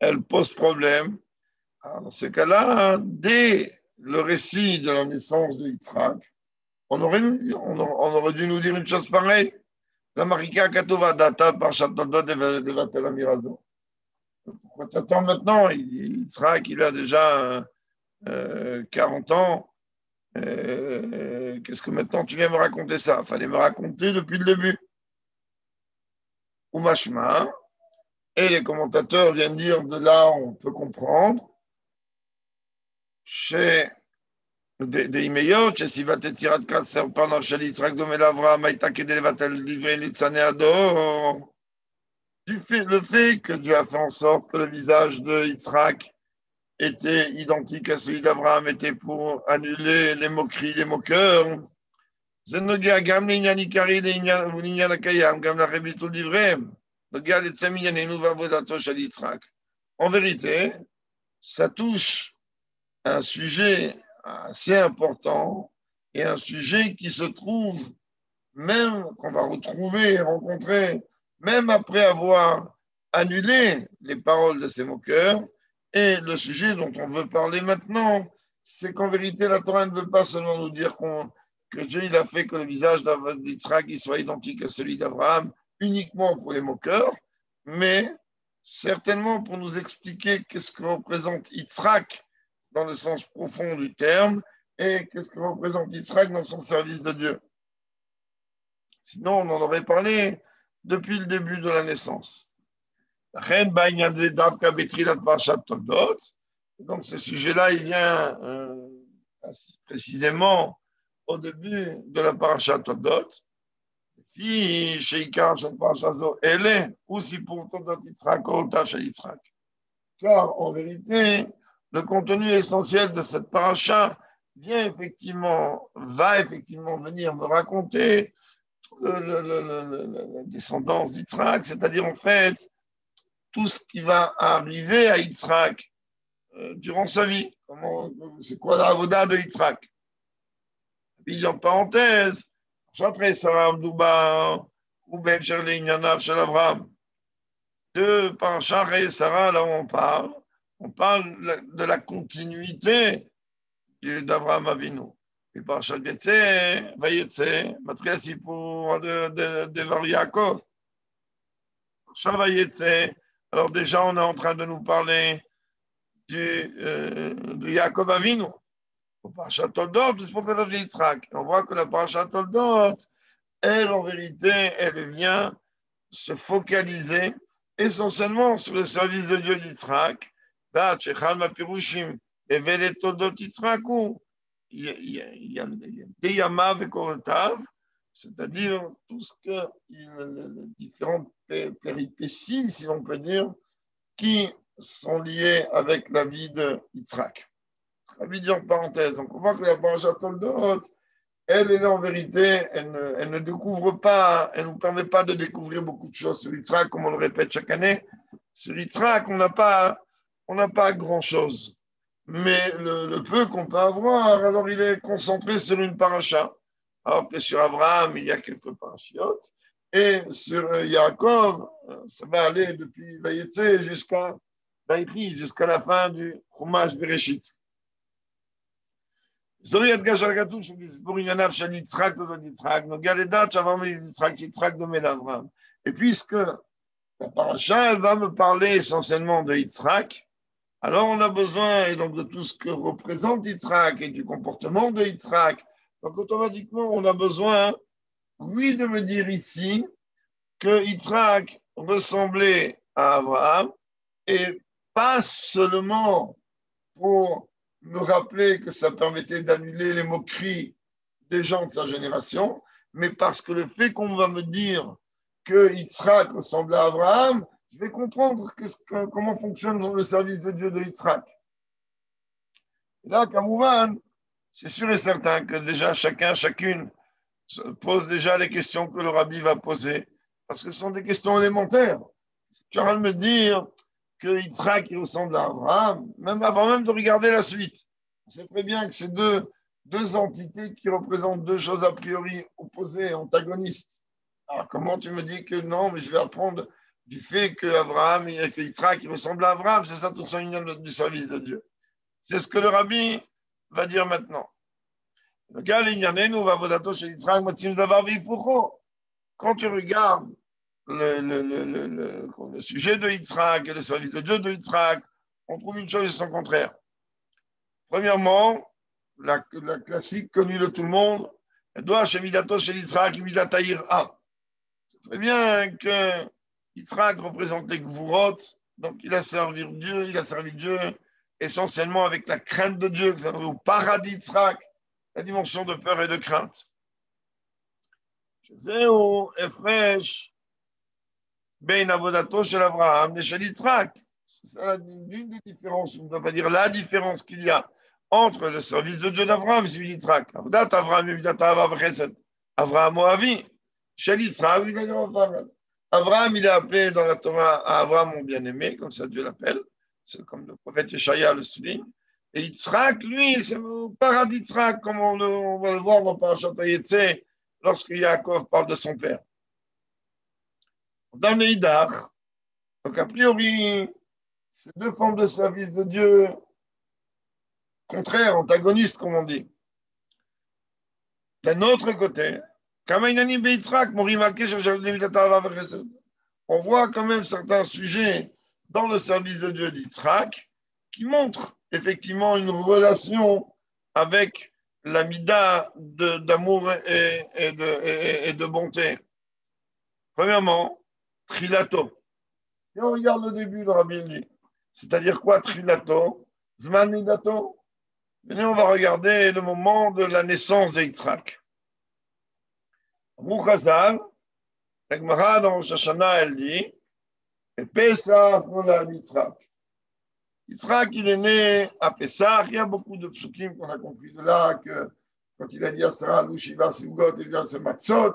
elle pose problème. dans ces cas-là, dès le récit de la naissance de Yitzhak, on aurait, dû nous dire une chose pareille. La Marika Katova Data par de Vatel Amirazo. Pourquoi t'attends maintenant? Yitzhak, il a déjà euh, 40 ans. Euh, Qu'est-ce que maintenant tu viens me raconter ça? Fallait me raconter depuis le début. Ou Mashma, et les commentateurs viennent dire de là, on peut comprendre. Chez des Imeyot, chez Sivat et Sirat Katser, pendant chez l'Yitzhak de Melavra, Maïta Kedelevatel, livré l'Itzaneador, du fait, le fait que Dieu a fait en sorte que le visage de était identique à celui d'Abraham, était pour annuler les moqueries, les moqueurs. Ikari, l'Inyan Akayam, Gam, la Rebitul En vérité, ça touche un sujet assez important et un sujet qui se trouve, même qu'on va retrouver et rencontrer, même après avoir annulé les paroles de ces moqueurs. Et le sujet dont on veut parler maintenant, c'est qu'en vérité, la Torah ne veut pas seulement nous dire que Dieu il a fait que le visage d'Yitzhak soit identique à celui d'Abraham, uniquement pour les moqueurs, mais certainement pour nous expliquer qu'est-ce que représente Yitzhak dans le sens profond du terme et qu'est-ce que représente Yitzhak dans son service de Dieu. Sinon, on en aurait parlé depuis le début de la naissance. Donc, ce sujet-là, il vient euh, précisément au début de la parashat Todot. Car en vérité, le contenu essentiel de cette paracha vient effectivement, va effectivement venir me raconter la descendance d'Yitzhak, c'est-à-dire en fait tout ce qui va arriver à Yitzhak euh, durant sa vie. C'est quoi la voda de Yitzhak? Puis en parenthèse, Amdouba, ou Ben Sherlin Yanav Shel Avram. De Parachar et Sarah, là on parle, on parle de la continuité d'Avraham Avinu. Et Parachat Yetze, Vayetze, de, de Var Yaakov. Parachat Vayetze, alors déjà on est en train de nous parler du, euh, de Yaakov Avinu. Toldot, de Yitzhak. On voit que la Parashat Toldot, elle, en vérité, elle vient se focaliser essentiellement sur le service de Dieu d'Yitzhak. C'est-à-dire tout ce que les différentes péripéties, si l'on peut dire, qui sont liées avec la vie de Yitzhak en parenthèse. Donc on voit que la Parashat Toldot, elle est là en vérité, elle ne, découvre pas, elle ne nous permet pas de découvrir beaucoup de choses sur l'Yitzhak, comme on le répète chaque année. Sur l'Yitzhak, on n'a pas, pas grand-chose. Mais le, peu qu'on peut avoir, alors il est concentré sur une paracha. Alors que sur Abraham, il y a quelques parachiotes. Et sur Yaakov, ça va aller depuis Vayetze jusqu'à jusqu'à la fin du Chumash Bereshit. זוהי הדגש על הכתוב שבסיפור ענייניו של יצחק ודוד יצחק, נוגע לדעת שאברהם יצחק, שיצחק דומה לאברהם. Et puisque la paracha, elle va me parler essentiellement de Yitzhak, alors on a besoin et donc de tout ce que représente Yitzhak et du comportement de Yitzhak. Donc automatiquement, on a besoin, oui, de me dire ici que Yitzhak ressemblait à Abraham et pas seulement pour me rappeler que ça permettait d'annuler les moqueries des gens de sa génération, mais parce que le fait qu'on va me dire que Yitzhak ressemble à Abraham, je vais comprendre comment fonctionne le service de Dieu de Yitzhak. là, Kamouvan, c'est sûr et certain que déjà chacun, chacune pose déjà les questions que le rabbi va poser, parce que ce sont des questions élémentaires. Tu vas me dire, que Yitzhak il ressemble à Abraham, même avant même de regarder la suite. On sait très bien que c'est deux, deux entités qui représentent deux choses a priori opposées, antagonistes. Alors comment tu me dis que non, mais je vais apprendre du fait que Abraham, que Yitzhak, il ressemble à Abraham, c'est ça tout son union du service de Dieu. C'est ce que le rabbi va dire maintenant. Quand tu regardes le, le, le, le, sujet de Yitzhak et le service de Dieu de Yitzhak, on trouve une chose et son contraire. Premièrement, la, classique connue de tout le monde, doit chez Midato, chez Yitzhak, A. C'est très bien que Yitzhak représente les Gvurot, donc il a servi Dieu, il a servi Dieu essentiellement avec la crainte de Dieu, que ça au paradis Yitzhak, la dimension de peur et de crainte. Efresh, ben Avodato chez Avraham et chez C'est l'une des différences, on ne doit pas dire la différence qu'il y a entre le service de Dieu d'Avraham et celui d'Yitzhak. Avodat Avraham et Avraham Avraham il Avraham, il est appelé dans la Torah à Avraham, mon bien-aimé, comme ça Dieu l'appelle. C'est comme le prophète Yeshaya le souligne. Et Yitzhak, lui, c'est au paradis comme on, va le voir dans Parashat Yetze, lorsque Yaakov parle de son père. Dans les Hidach, donc a priori, ces deux formes de service de Dieu contraires, antagonistes, comme on dit. D'un autre côté, on voit quand même certains sujets dans le service de Dieu d'Yitzhak qui montrent effectivement une relation avec l'amida d'amour et, de bonté. Premièrement, trilato. Et on regarde le début de Rabbi C'est-à-dire quoi trilato? Zman midato Venez, on va regarder le moment de la naissance de Yitzhak. Chazal, la Gemara dans Shashana, elle dit, et Pesach, on a Yitzhak. Yitzhak, il est né à Pessah. Il y a beaucoup de psukim qu'on a compris de là que quand il a dit à Sarah, Lushiva Simgot, il a dit c'est Matzot.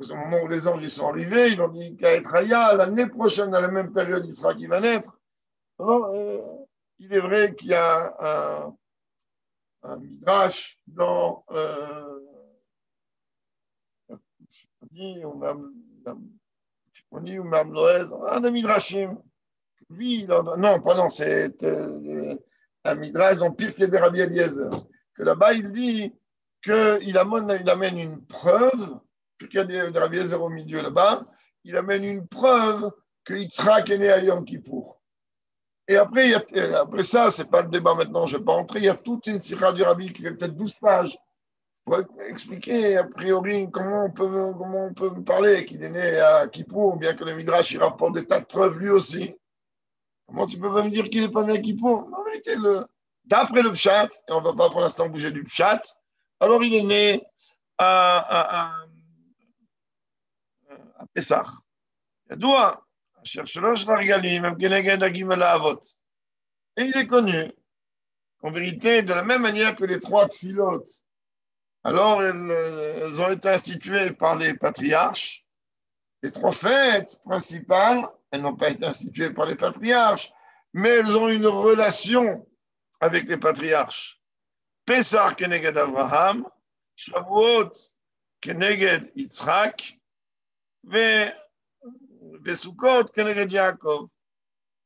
Au moment où les anges sont arrivés, ils ont dit qu'à Etraya, l'année prochaine, à la même période, Yitzhak qui va naître. Euh, il est vrai qu'il y a un, midrash dans. Euh, on dit, un des midrashim lui, non, pardon, c'est euh, un midrash dans Pirkei de Rabbi Eliezer, que là-bas, il dit qu'il il amène une preuve, De Rabbi Eliezer au milieu là-bas, il amène une preuve que Yitzhak est né à Yom Kippour. Et après, après ça, c'est pas le débat maintenant, je ne vais pas entrer, il y a toute une sira du Rabbi qui fait peut-être 12 pages pour expliquer a priori comment on peut, comment on peut parler qu'il est né à Kippour, bien que le Midrash il rapporte des tas de preuves lui aussi. Comment tu peux me dire qu'il n'est pas né à Kippour? En vérité, d'après le Pshat, et on ne va pas pour l'instant bouger du Pshat, alors il est né à, à, à Pessah. Et il est connu qu'en vérité, de la même manière que les trois tfilotes, alors elles, ont été instituées par les patriarches, les trois fêtes principales, elles n'ont pas été instituées par les patriarches, mais elles ont une relation avec les patriarches. Pessah Keneged Avraham, Shavuot Keneged Yitzhak, Vesukot keneged Yaakov.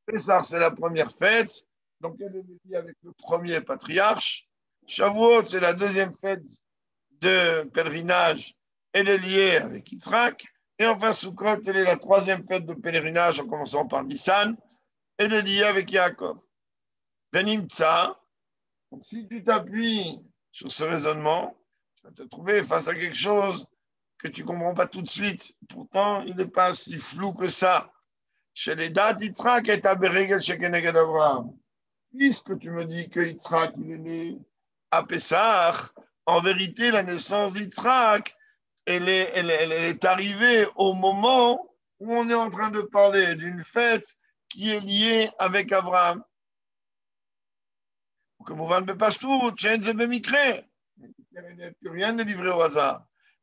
Pesach, c'est la première fête, donc elle est liée avec le premier patriarche. Shavuot, c'est la deuxième fête de pèlerinage, elle est liée avec Yitzhak. Et enfin, Sukkot, elle est la troisième fête de pèlerinage en commençant par Nissan. Elle est liée avec Yaakov. Benimtsa, donc si tu t'appuies sur ce raisonnement, tu vas te trouver face à quelque chose que tu ne comprends pas tout de suite. Pourtant, il n'est pas si flou que ça. Chez les dates, Yitzhak est à chez Keneged Abraham. Puisque tu me dis que Yitzhak, est né à Pessah, en vérité, la naissance d'Yitzhak, elle est, arrivée au moment où on est en train de parler d'une fête qui est liée avec Abraham. Rien n'est livré au hasard.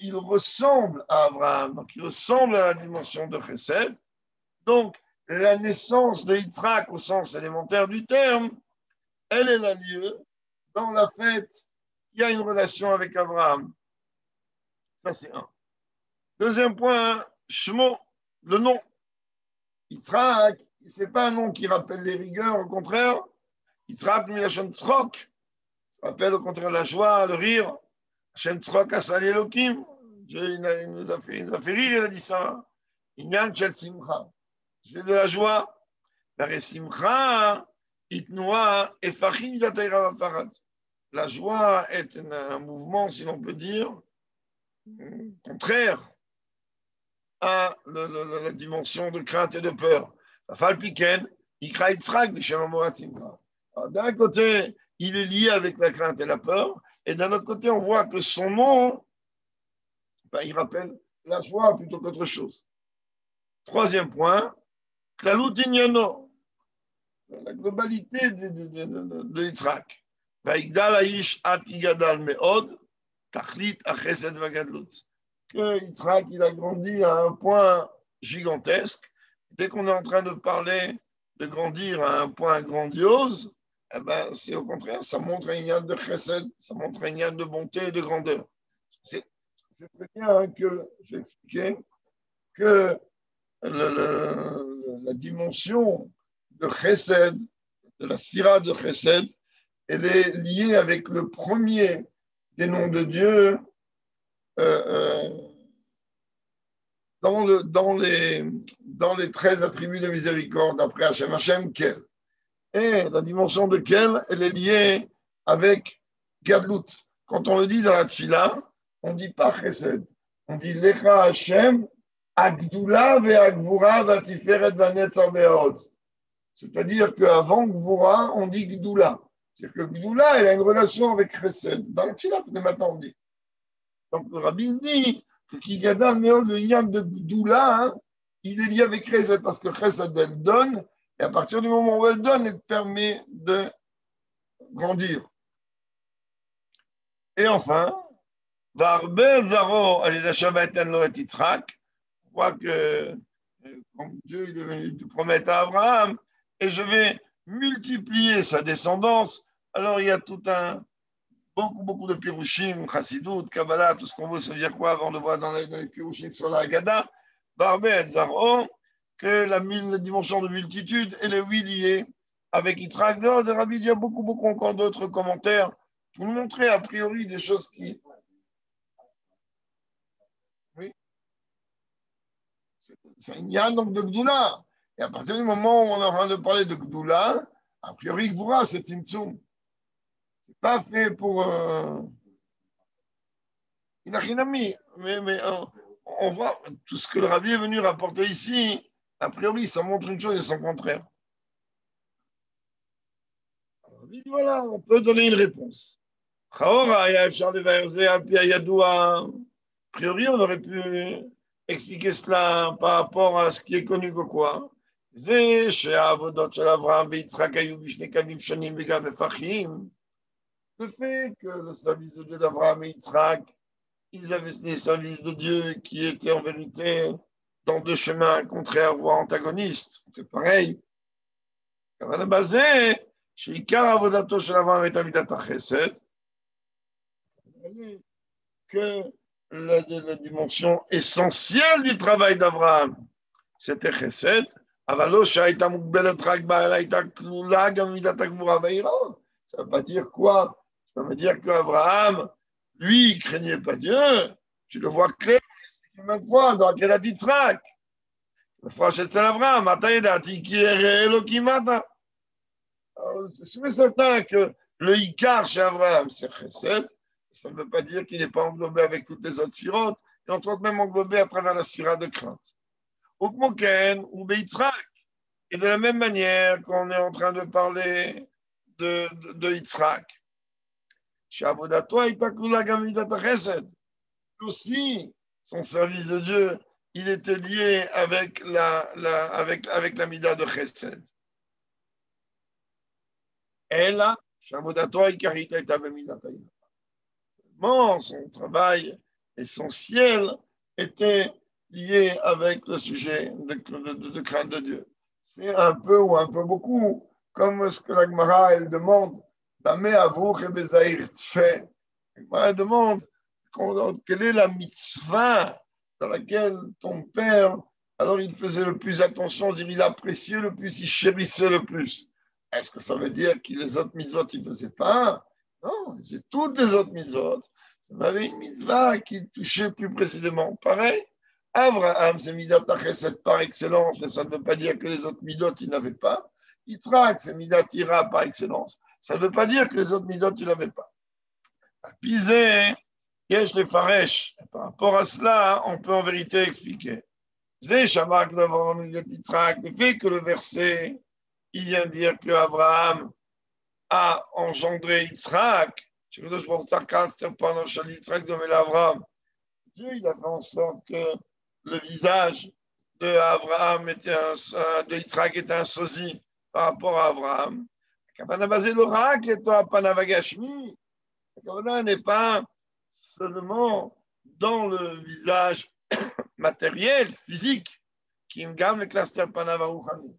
il ressemble à Abraham, donc il ressemble à la dimension de Chesed. Donc, la naissance de Yitzhak au sens élémentaire du terme, elle est la lieu dans la fête qui a une relation avec Abraham. Ça, c'est un. Deuxième point, Shmo, le nom. Yitzhak, ce n'est pas un nom qui rappelle les rigueurs, au contraire. Yitzhak, Milachon Tzrok, ça rappelle au contraire la joie, le rire. Hashem Tzrok, Asal Elohim. Il nous a fait, rire, il a dit ça. Inyan Chel Simcha. J'ai de la joie. La Simcha, Itnoa, Efachim, Yataira, Farad. La joie est un mouvement, si l'on peut dire, contraire à la dimension de crainte et de peur. D'un côté, il est lié avec la crainte et la peur, et d'un autre côté, on voit que son nom, ben, il rappelle la joie plutôt qu'autre chose. Troisième point, la globalité de, de, de, de, de Yitzhak. Que Yitzhak, il a grandi à un point gigantesque. Dès qu'on est en train de parler de grandir à un point grandiose, eh ben, c'est au contraire, ça montre un lien de chesed, ça montre un lien de bonté et de grandeur. C'est très bien que j'ai expliqué que la dimension de chesed, de la sphira de chesed, elle est liée avec le premier des noms de Dieu euh, euh, dans, le, dans, les, dans les 13 attributs de miséricorde après Hachem. Hachem, quel Et la dimension de quel, elle est liée avec Gadlut. Quand on le dit dans la Tfila, on ne dit pas Chesed. On dit Lecha Hachem, Agdula ve Agvura vatiferet vanetzar. C'est-à-dire qu'avant Gvura, on dit Gdula. C'est-à-dire que Gdoula, elle a une relation avec Chesed. Dans on est maintenant dit. Donc le rabbi dit que Kigada, le yam de Gdoula, hein, il est lié avec Chesed parce que Chesed, elle donne, et à partir du moment où elle donne, elle permet de grandir. Et enfin, Zaro, on voit que euh, comme Dieu est devenu promettre à Abraham, et je vais multiplier sa descendance alors, il y a tout un, beaucoup, beaucoup de pirushim, chassidut, kabbalah, tout ce qu'on veut, ça veut dire quoi avant de voir dans les, dans pirushim sur la Haggadah, Zaro, que la, dimension de multitude, elle est oui liée avec Yitzhak. Non, Rabbi, il y a beaucoup, beaucoup encore d'autres commentaires pour nous montrer a priori des choses qui. Oui. C'est un lien donc de Gdoula. Et à partir du moment où on est en train de parler de Gdoula, a priori, Gvoura, c'est Timtsum pas fait pour. Euh... Il n'a rien mis. Mais, mais euh, on, voit tout ce que le rabbi est venu rapporter ici a priori, ça montre une chose et son contraire. Alors, voilà, on peut donner une réponse. A priori, on aurait pu expliquer cela par rapport à ce qui est connu que quoi? Le fait que le service de Dieu d'Abraham et Yitzhak, ils avaient les service de Dieu qui était en vérité dans deux chemins contraires, voire antagonistes. C'est pareil. Que la, dimension essentielle du travail d'Abraham, c'était Chesed. Ça ne veut pas dire quoi? Ça veut dire qu'Abraham, lui, craignait pas Dieu. Tu le vois clair, même fois dans Kedat Yitzhak. Le frère c'est Abraham, c'est certain que le Icar chez Abraham, c'est Chesed. Ça ne veut pas dire qu'il n'est pas englobé avec toutes les autres sphirotes, et entre autres même englobé à travers la sphira de crainte. Ukmoken ou Beitzrak. Et de la même manière qu'on est en train de parler de, de, de Yitzhak, aussi, son service de Dieu, il était lié avec la, avec, avec la mida de Chesed. Elle a, Seulement, son travail essentiel était lié avec le sujet de, crainte de Dieu. C'est un peu ou un peu beaucoup, comme ce que la Gemara, elle demande, Damé avou bezaïr tfé. Elle demande quelle est la mitzvah dans laquelle ton père, alors il faisait le plus attention, il appréciait le plus, il chérissait le plus. Est-ce que ça veut dire que les autres mitzvot, il ne faisait pas? Non, c'est toutes les autres mitzvot. Ça avait une mitzvah qui touchait plus précisément. Pareil, Abraham, c'est midat chesed par excellence, mais ça ne veut pas dire que les autres midot, il n'avait pas. Yitzhak, c'est midat ira par excellence. Ça ne veut pas dire que les autres midot, il n'avait pas. Pisé, Par rapport à cela, on peut en vérité expliquer. Zé shamak le fait que le verset il vient dire que Abraham a engendré Yitzhak. Dieu, il a fait en sorte que le visage de Abraham était un, de Yitzhak était un sosie par rapport à Abraham. La n'est pas seulement dans le visage matériel, physique, qui me gamme le cluster panavarouchani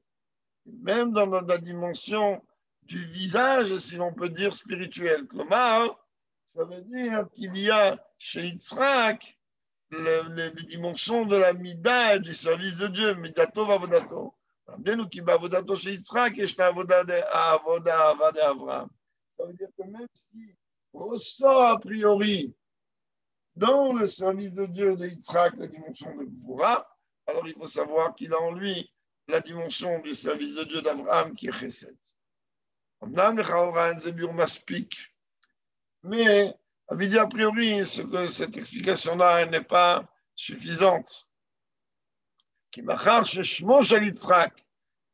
même dans la dimension du visage, si l'on peut dire spirituel. ça veut dire qu'il y a chez Yitzhak les, dimensions de la mida du service de Dieu, midato vavodato. Bien qui vavodato chez Yitzhak et chez avoda de Avraham. Ça veut dire que même si ressort a priori dans le service de Dieu de Yitzhak la dimension de Gvura, alors il faut savoir qu'il a en lui la dimension du service de Dieu d'Abraham qui est chesed. Mais, a priori, ce que cette explication-là n'est pas suffisante. Qui machar sheshmo shel Yitzhak,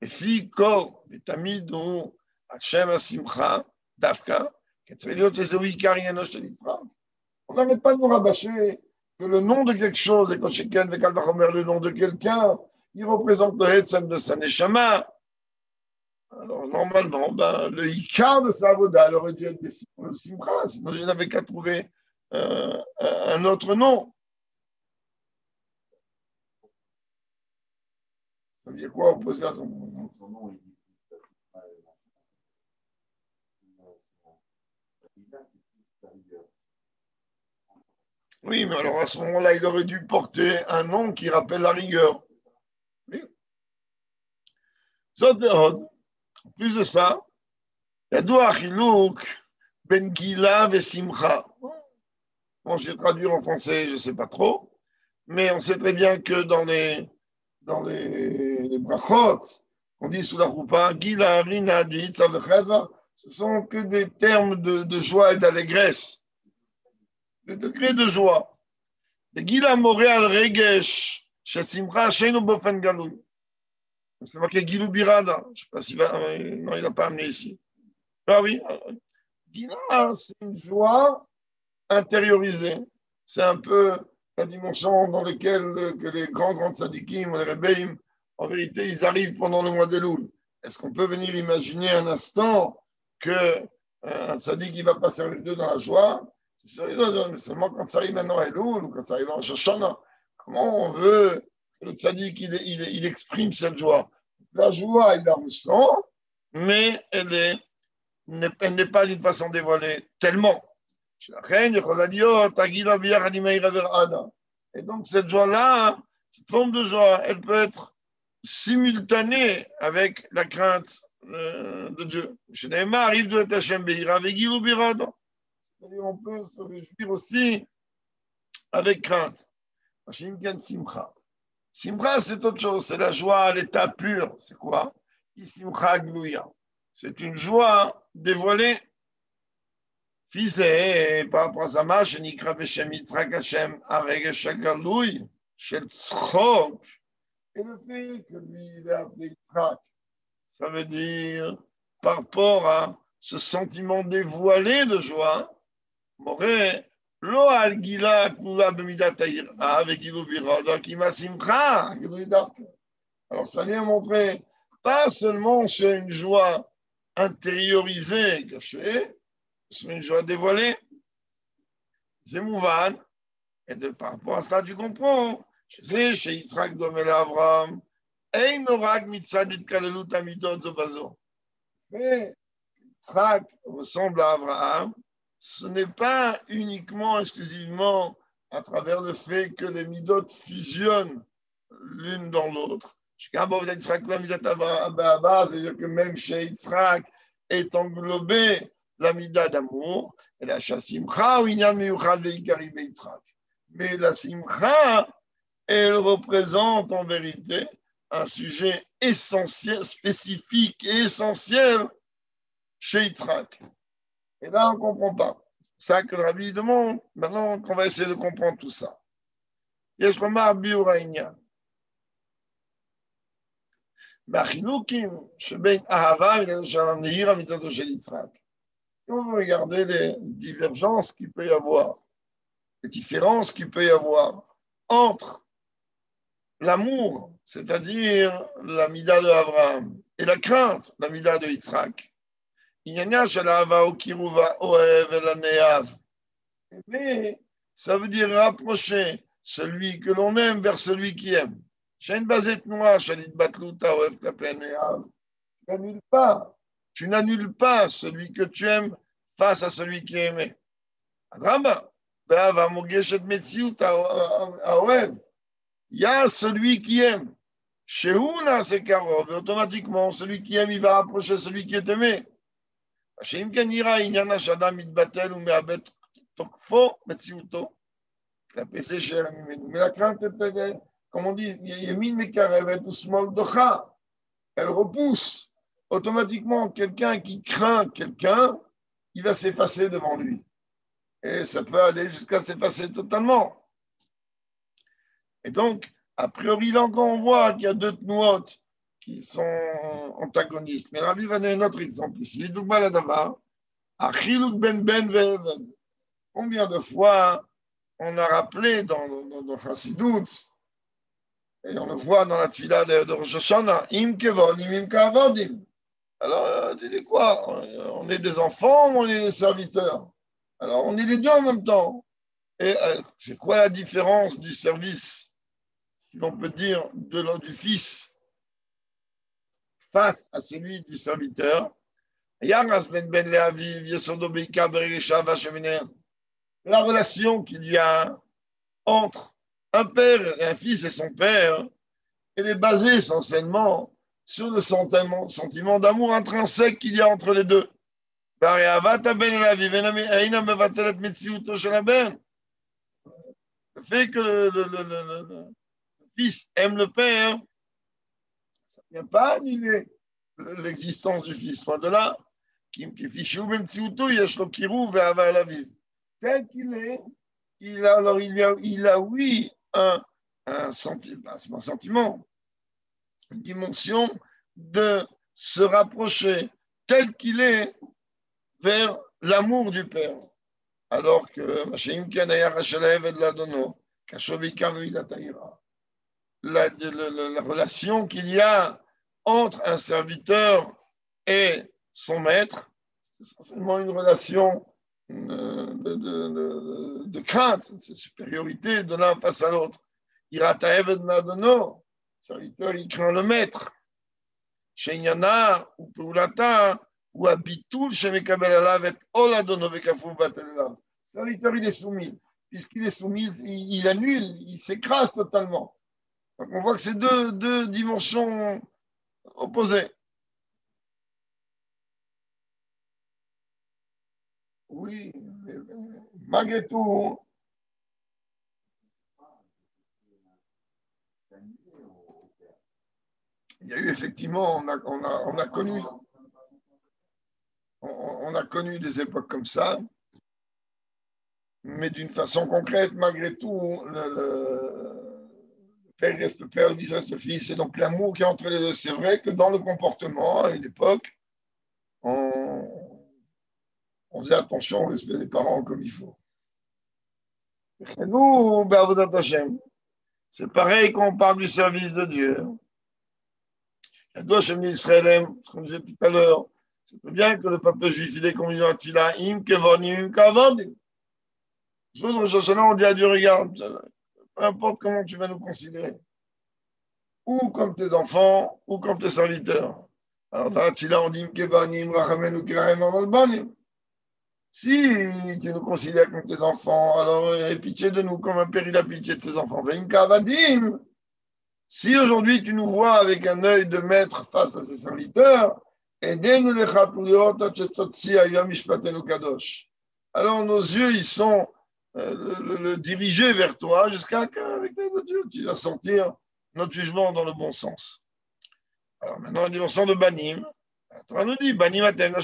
לפי כל ותמיד הוא השם השמחה, דווקא, כי צריך להיות איזהו עיקר עניינו של יצחק. on n'arrête pas de nous rabâcher que le nom de quelque chose, et quand chacun le nom de quelqu'un, il représente le Hetzem de sa Neshama. Alors, normalement, ben, le Ikar de sa Avoda, aurait dû être le Simcha, sinon il n'avait qu'à trouver euh, un autre nom. Ça veut dire quoi opposer à son, nom Oui, mais alors à ce moment-là, il aurait dû porter un nom qui rappelle la rigueur. En plus de ça, ben gila Bon, je vais traduire en français, je ne sais pas trop, mais on sait très bien que dans les, dans les, brachot, on dit sous la roupa, gila, rina, dit, ce sont que des termes de joie et d'allégresse des degrés de joie. C'est marqué Gilou Birada. Je ne sais pas s'il va. Non, il n'a pas amené ici. Ah oui. Gila, c'est une joie intériorisée. C'est un peu la dimension dans laquelle que les grands, grands tzadikim, les rebbeim, en vérité, ils arrivent pendant le mois de Loul. Est-ce qu'on peut venir imaginer un instant que euh, un il va passer les deux dans la joie? Seulement quand ça arrive maintenant à Elul ou quand ça arrive en Shoshana. Comment on veut le tzaddik, il, exprime cette joie? La joie, il la ressent, mais elle n'est pas d'une façon dévoilée tellement. Et donc, cette joie-là, cette forme de joie, elle peut être simultanée avec la crainte euh, de Dieu. arrive de On peut se réjouir aussi avec crainte. Simcha. Simcha, c'est autre chose, c'est la joie à l'état pur. C'est quoi? Simcha Glouya. C'est une joie dévoilée. Fils par rapport à sa marche, Nikra Beshem Yitzhak Hashem, Aregesh Agaloui, Shel. Et le fait que lui, il est appelé Yitzhak, ça veut dire par rapport à ce sentiment dévoilé de joie, Moré, לא על גילה כלולה במידת היראה וגילו בירודה, כי מהשמחה, גילוי דווקא. Alors ça vient montrer pas seulement c'est une joie intériorisé, caché, c'est une joie dévoilée. C'est Mouvan. Et de, par rapport à ça, tu comprends. Je sais, chez Yitzhak Domel Avram, Ein Orag Mitzadit Kalelut Amidot Zobazo. Mais Yitzhak ressemble à Abraham. ce n'est pas uniquement, exclusivement, à travers le fait que les midot fusionnent l'une dans l'autre. C'est-à-dire que même chez Yitzhak est englobé la mida d'amour et la simcha ou veikari Yitzhak. Mais la simcha, elle représente en vérité un sujet essentiel, spécifique et essentiel chez Yitzhak. Et là, on ne comprend pas. C'est ça que le rabbi demande. Maintenant, on va essayer de comprendre tout ça. יש לומר ביור העניין. והחילוקים שבין אהבה ולשם נהיר אמיתתו של יצחק. On va regarder les divergences qu'il peut y avoir, les différences qu'il peut y avoir entre l'amour, c'est-à-dire la mida de Abraham, et la crainte, la mida de Yitzhak. Mais ça veut dire rapprocher celui que l'on aime vers celui qui aime. Tu n'annules pas, tu n'annules pas celui que tu aimes face à celui qui est aimé. Il y a celui qui aime. Chez Ouna, c'est Karov. Automatiquement, celui qui aime, il va rapprocher celui qui est aimé. Mais la crainte, comme on dit, elle repousse. Automatiquement quelqu'un qui craint quelqu'un, il va s'effacer devant lui. Et ça peut aller jusqu'à s'effacer totalement. Et donc, a priori, là encore, on voit qu'il y a deux tnuotes qui sont antagonistes. Mais Rabbi va donner un autre exemple ici. ben ben Combien de fois on a rappelé dans, dans, dans Chassidut, et on le voit dans la fila de, de Rosh Hashanah, im kevonim, im kavodim. Alors, tu dis quoi? On est des enfants ou on est des serviteurs? Alors, on est les deux en même temps. Et euh, c'est quoi la différence du service, si l'on peut dire, de, du fils? Face à celui du serviteur. Ben La relation qu'il y a entre un père et un fils et son père, elle est basée essentiellement sur le sentiment, sentiment d'amour intrinsèque qu'il y a entre les deux. Ben le fait que le, le, le, le fils aime le père, il n'y a pas annulé l'existence du Fils. Loin de là, tel qu'il est, il a, alors il, a, il a oui un, un sentiment, un sentiment, une dimension de se rapprocher tel qu'il est vers l'amour du Père. Alors que la, la, la relation qu'il y a entre un serviteur et son maître, c'est essentiellement une relation de, de, de, crainte, de supériorité de l'un face à l'autre. Irataev Madono, serviteur, il craint le maître. Shenyana ou Peulata ou Abitul Shemekabel Alav et Oladono Vekafou Batelela. Serviteur, il est soumis. Puisqu'il est soumis, il, annule, il s'écrase totalement. Donc on voit que c'est deux dimensions opposé. Oui, malgré tout, il y a eu effectivement, on a, on a, on a connu, on, a connu des époques comme ça, mais d'une façon concrète, malgré tout, le père reste le père, le fils reste le fils. Et donc l'amour qui est entre les deux, c'est vrai que dans le comportement, à une époque, on, on faisait attention au respect des parents comme il faut. Nous, c'est pareil quand on parle du service de Dieu. comme je disais tout à l'heure, C'est bien que le peuple juif, il est comme il dit im kevonim kavodim. Jour de on dit à Dieu, regarde, peu importe comment tu vas nous considérer, ou comme tes enfants, ou comme tes serviteurs. Alors dans la tila, on dit. Si tu nous considères comme tes enfants, alors aie pitié de nous comme un père il a pitié de ses enfants. Si aujourd'hui tu nous vois avec un œil de maître face à ses serviteurs, alors nos yeux, ils sont euh, le, dirigés vers toi jusqu'à qu'avec l'aide de Dieu, tu vas sentir notre jugement dans le bon sens. Alors maintenant, la dimension de Banim, toi nous dit, Banim atem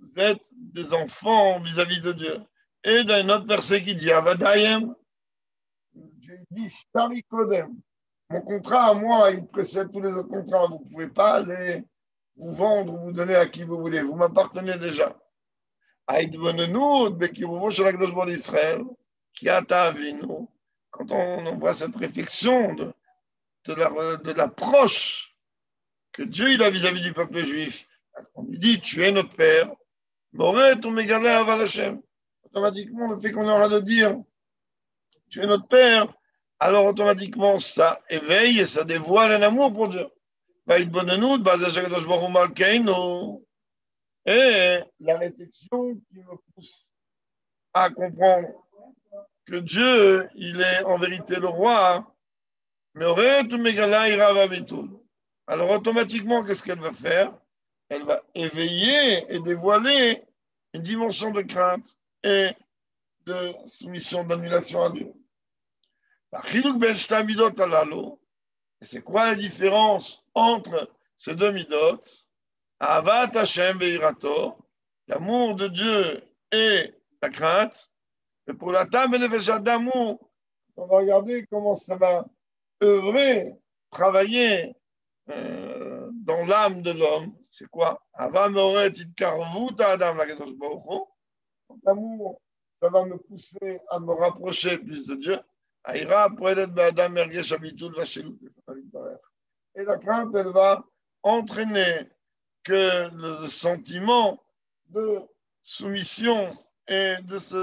vous êtes des enfants vis-à-vis de Dieu. Et dans une autre verset qui dit Avadayem, Dieu dit. Mon contrat à moi, il précède tous les autres contrats. Vous ne pouvez pas aller vous vendre ou vous donner à qui vous voulez. Vous m'appartenez déjà. Quand on voit cette réflexion de, de l'approche que Dieu a vis-à-vis du peuple juif, on lui dit Tu es notre Père, Automatiquement, le fait qu'on aura de dire Tu es notre Père, alors automatiquement ça éveille et ça dévoile un amour pour Dieu. Et la réflexion qui me pousse à comprendre que Dieu, il est en vérité le roi, mais alors automatiquement, qu'est-ce qu'elle va faire? Elle va éveiller et dévoiler une dimension de crainte et de soumission, d'annulation à Dieu. Ben c'est quoi la différence entre ces deux midot? L'amour de Dieu et la crainte. Et pour la table d'amour, on va regarder comment ça va œuvrer, travailler euh, dans l'âme de l'homme. C'est quoi? L'amour, ça va me pousser à me rapprocher plus de Dieu. Et la crainte, elle va entraîner que le sentiment de soumission et de se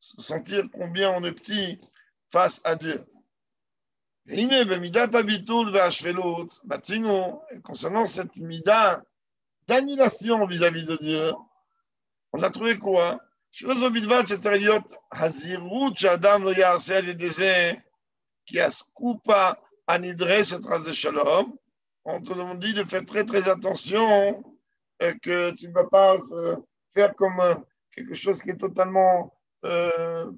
sentir combien on est petit face à Dieu. Concernant cette mida d'annulation vis-à-vis de Dieu, on a trouvé quoi? on te dit de faire très très attention hein, et que tu ne vas pas euh, faire comme euh, quelque chose qui est totalement euh,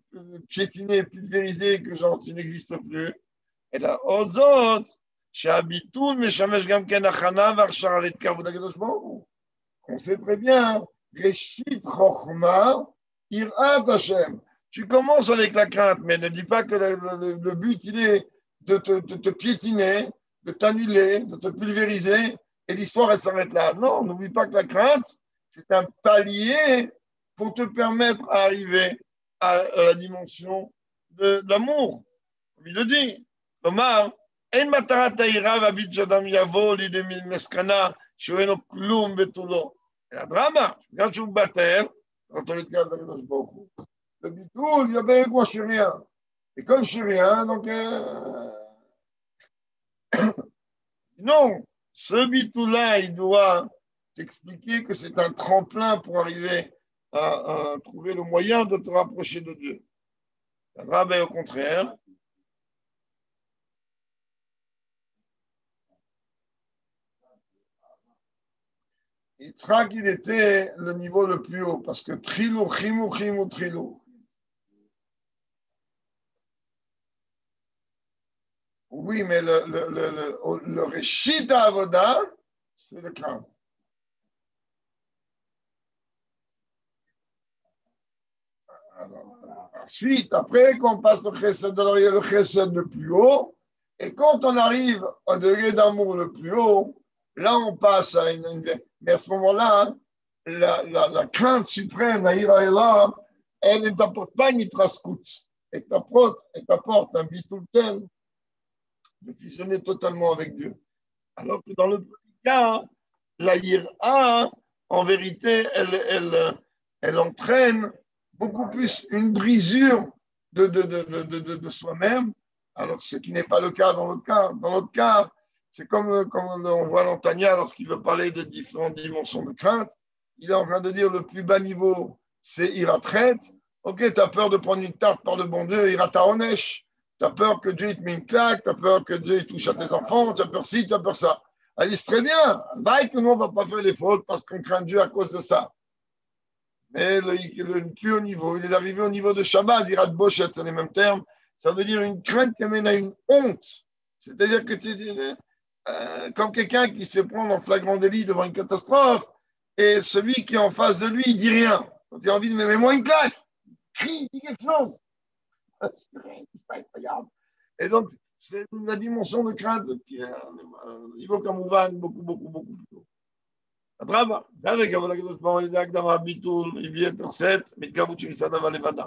piétiné, pulvérisé, que genre tu n'existes plus. Et là, Ozot, Shabitoun, Meshamesh Gamken Achana, Varchar Letkavud Akadosh Baruch. On sait très bien, Greshit Chochma, Irat Hashem. Tu commences avec la crainte, mais ne dis pas que le, le, le but il est de te, de te piétiner de t'annuler, de te pulvériser, et l'histoire, elle s'arrête là. Non, n'oublie pas que la crainte, c'est un palier pour te permettre d'arriver à, à, la dimension de, l'amour. Comme il le dit, Omar, la drama, quand tu bâtir, quand on est capable de beaucoup. Le bitoul, il n'y a bien quoi, je suis rien. Et comme je suis rien, donc euh, non, ce bitou-là, il doit t'expliquer que c'est un tremplin pour arriver à, trouver le moyen de te rapprocher de Dieu. Rabbi, au contraire, il était le niveau le plus haut, parce que Trilou, Chimou, Chimou, Trilou. Oui, mais le, le, le, le, le Avoda, c'est le crâne. ensuite, après qu'on passe le chesed, alors il y a le chesed le plus haut, et quand on arrive au degré d'amour le plus haut, là on passe à une, mais à ce moment-là, la, la, la, crainte suprême, la ira elle ne t'apporte pas une trascoute. Elle t'apporte, elle t'apporte un tel de fusionner totalement avec Dieu. Alors que dans le cas, la ira, en vérité, elle, elle, elle entraîne beaucoup plus une brisure de, de, de, de soi-même, alors ce qui n'est pas le cas dans l'autre cas. Dans l'autre cas, c'est comme quand on voit l'Antania lorsqu'il veut parler de différentes dimensions de crainte. Il est en train de dire le plus bas niveau, c'est ira traite. Ok, tu as peur de prendre une tarte par le bon Dieu, ira ta Tu as peur que Dieu te mette une claque, tu as peur que Dieu touche à tes enfants, tu as peur ci, tu as peur ça. Elle dit très bien, vaille que nous, on ne va pas faire les fautes parce qu'on craint Dieu à cause de ça. Mais le, plus haut niveau, il est arrivé au niveau de Shabbat, ira de Bochet, c'est les mêmes termes. Ça veut dire une crainte qui amène à une honte. C'est-à-dire que tu es euh, comme quelqu'un qui se prend en flagrant délit devant une catastrophe et celui qui est en face de lui, il dit rien. Tu as envie de mettre moi une claque, crie, dis quelque chose Et donc, c'est la dimension de crainte qui est un niveau comme Ouvan, beaucoup, beaucoup, beaucoup plus haut. Bravo. דרך אבל הקדוש ברוך הוא יודע הקדמה ביטול, הביא את הסט, מתגבות של מצעד אבל לבדה.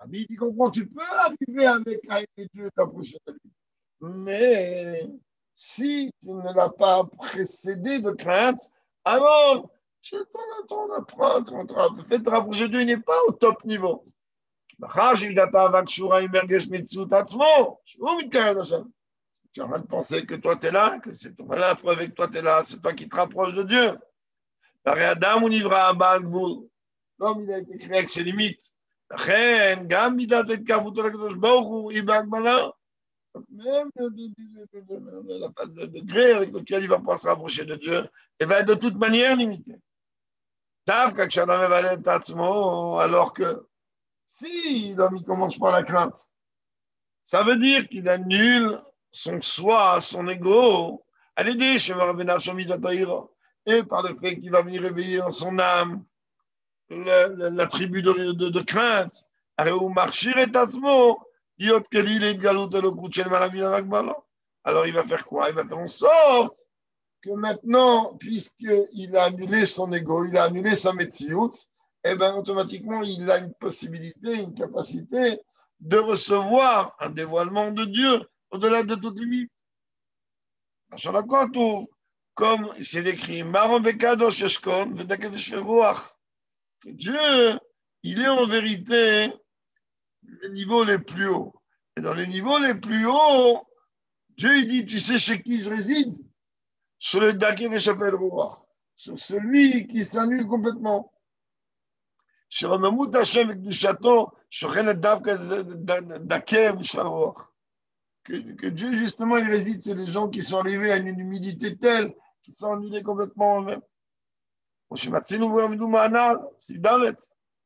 Rabbi, tu comprends, tu peux arriver avec un Dieu et t'approcher de lui. Mais si tu ne l'as pas précédé de crainte, alors tu t'en apprendre, fais te rapprocher de Dieu, il n'est pas au top niveau. מאחר שעמדתה קשורה עם הרגש מציאות עצמו, שהוא מתקרב לשם. Tu es en train de penser que toi, tu es là, que c'est voilà la preuve que toi, tu es là, c'est toi qui te rapproches de Dieu. הרי אדם הוא נברא בעל גבול. Comme il a été créé avec ses limites. לכן, גם מידת התקרבותו לקדוש ברוך הוא היא בהגבלה. Même le, degré avec lequel il va pouvoir se rapprocher de Dieu, il va être de toute manière limité. Alors que si l'homme il commence par la crainte, ça veut dire qu'il annule son soi, son ego, à l'aider chez et par le fait qu'il va venir réveiller dans son âme la tribu de, de, de crainte. Alors il va faire quoi? Il va faire en sorte que maintenant, puisqu'il a annulé son ego, il a annulé sa métiout, eh bien, automatiquement, il a une possibilité, une capacité de recevoir un dévoilement de Dieu au-delà de toute limite. Comme c'est décrit, Dieu, il est en vérité les niveaux les plus hauts. Et dans les niveaux les plus hauts, Dieu il dit, tu sais chez qui je réside? Sur le Dakev et Ruach. Sur celui qui s'annule complètement. שרוממות השם וקדושתו שוכנת דווקא דקה ושפל רוח. Que Dieu, justement, il réside sur les gens qui sont arrivés à une humilité telle qu'ils sont annulés complètement eux-mêmes.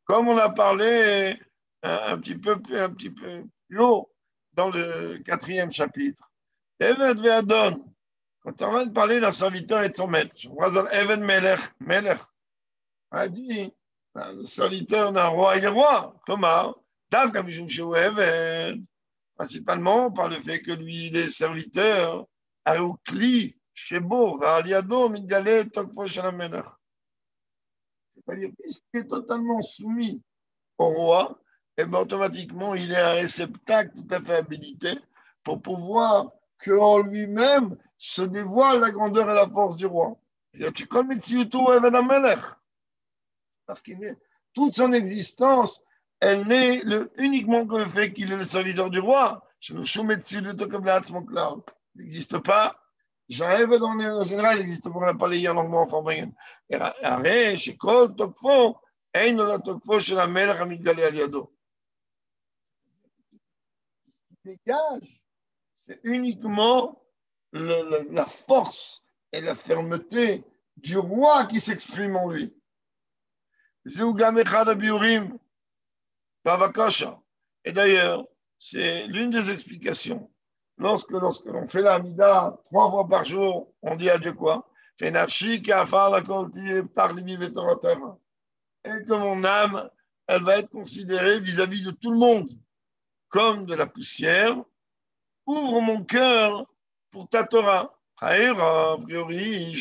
Comme on a parlé un, un, petit peu, un petit peu plus haut dans le quatrième chapitre. Eved Ve'adon, quand on vient de parler d'un serviteur et de son maître, Eved Melech, Melech, a dit le serviteur d'un roi et roi. Thomas, principalement par le fait que lui, il est serviteur, Aoukli, Shebo, Valiado, Migale, Tokfo. C'est-à-dire, puisqu'il est totalement soumis au roi, et eh bien, automatiquement, il est un réceptacle tout à fait habilité pour pouvoir qu'en lui-même se dévoile la grandeur et la force du roi. Tu connais parce que toute son existence, elle n'est uniquement que le fait qu'il est le serviteur du roi. Je soumets dessus de mon cloud. N'existe pas. J'arrive dans le général, il n'existe pas. On n'a pas les longuement en forme. Arrête, chez Kol, Tokfo, qui dégage, c'est uniquement le, la force et la fermeté du roi qui s'exprime en lui. Et d'ailleurs, c'est l'une des explications. Lorsque, lorsque l'on fait la mida trois fois par jour, on dit à Dieu quoi? Et que mon âme, elle va être considérée vis-à-vis -vis de tout le monde comme de la poussière. Ouvre mon cœur pour ta Torah. A priori,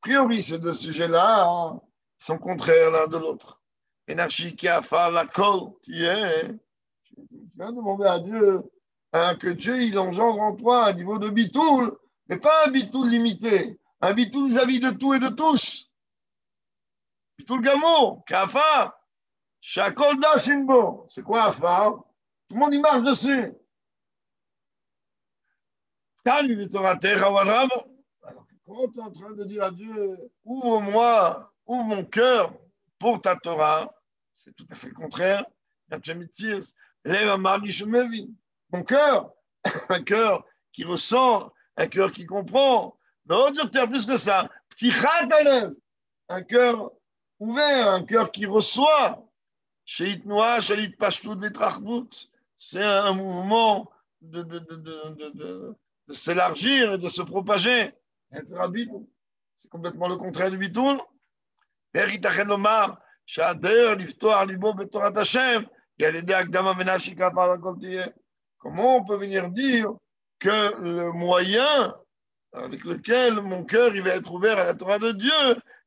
priori, ces deux sujets-là hein, sont contraires l'un de l'autre. Et qui la colle, qui est, tu viens demander à Dieu hein, que Dieu il engendre en toi un niveau de bitoul, mais pas un bitoul limité, un bitoul vis-à-vis de tout et de tous. Bitoul gamour, kafa, shakol dashinbo. C'est quoi afa? Tout le monde y marche dessus. Alors, quand tu es en train de dire à Dieu, ouvre-moi, ouvre mon cœur pour ta Torah, c'est tout à fait le contraire. Mon cœur, un cœur qui ressent, un cœur qui comprend. Non, Dieu, plus que ça. Un cœur ouvert, un cœur qui reçoit. C'est un mouvement de, de, de, de s'élargir et de se propager. C'est complètement le contraire du bitoul. Comment on peut venir dire que le moyen avec lequel mon cœur il va être ouvert à la Torah de Dieu,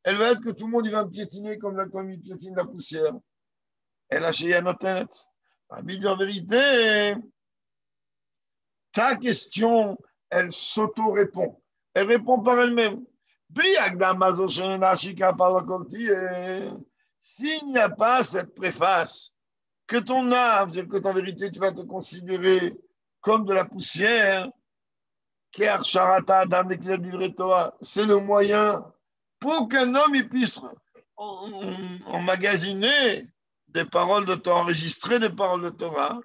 elle va être que tout le monde va me piétiner comme, la, comme il piétine la poussière. Elle a chez tête. En vérité, ta question, elle s'auto-répond. Elle répond par elle-même. S'il n'y a pas cette préface, que ton âme, que en vérité tu vas te considérer comme de la poussière, c'est le moyen pour qu'un homme il puisse emmagasiner des paroles de Torah, enregistrer des paroles de Torah.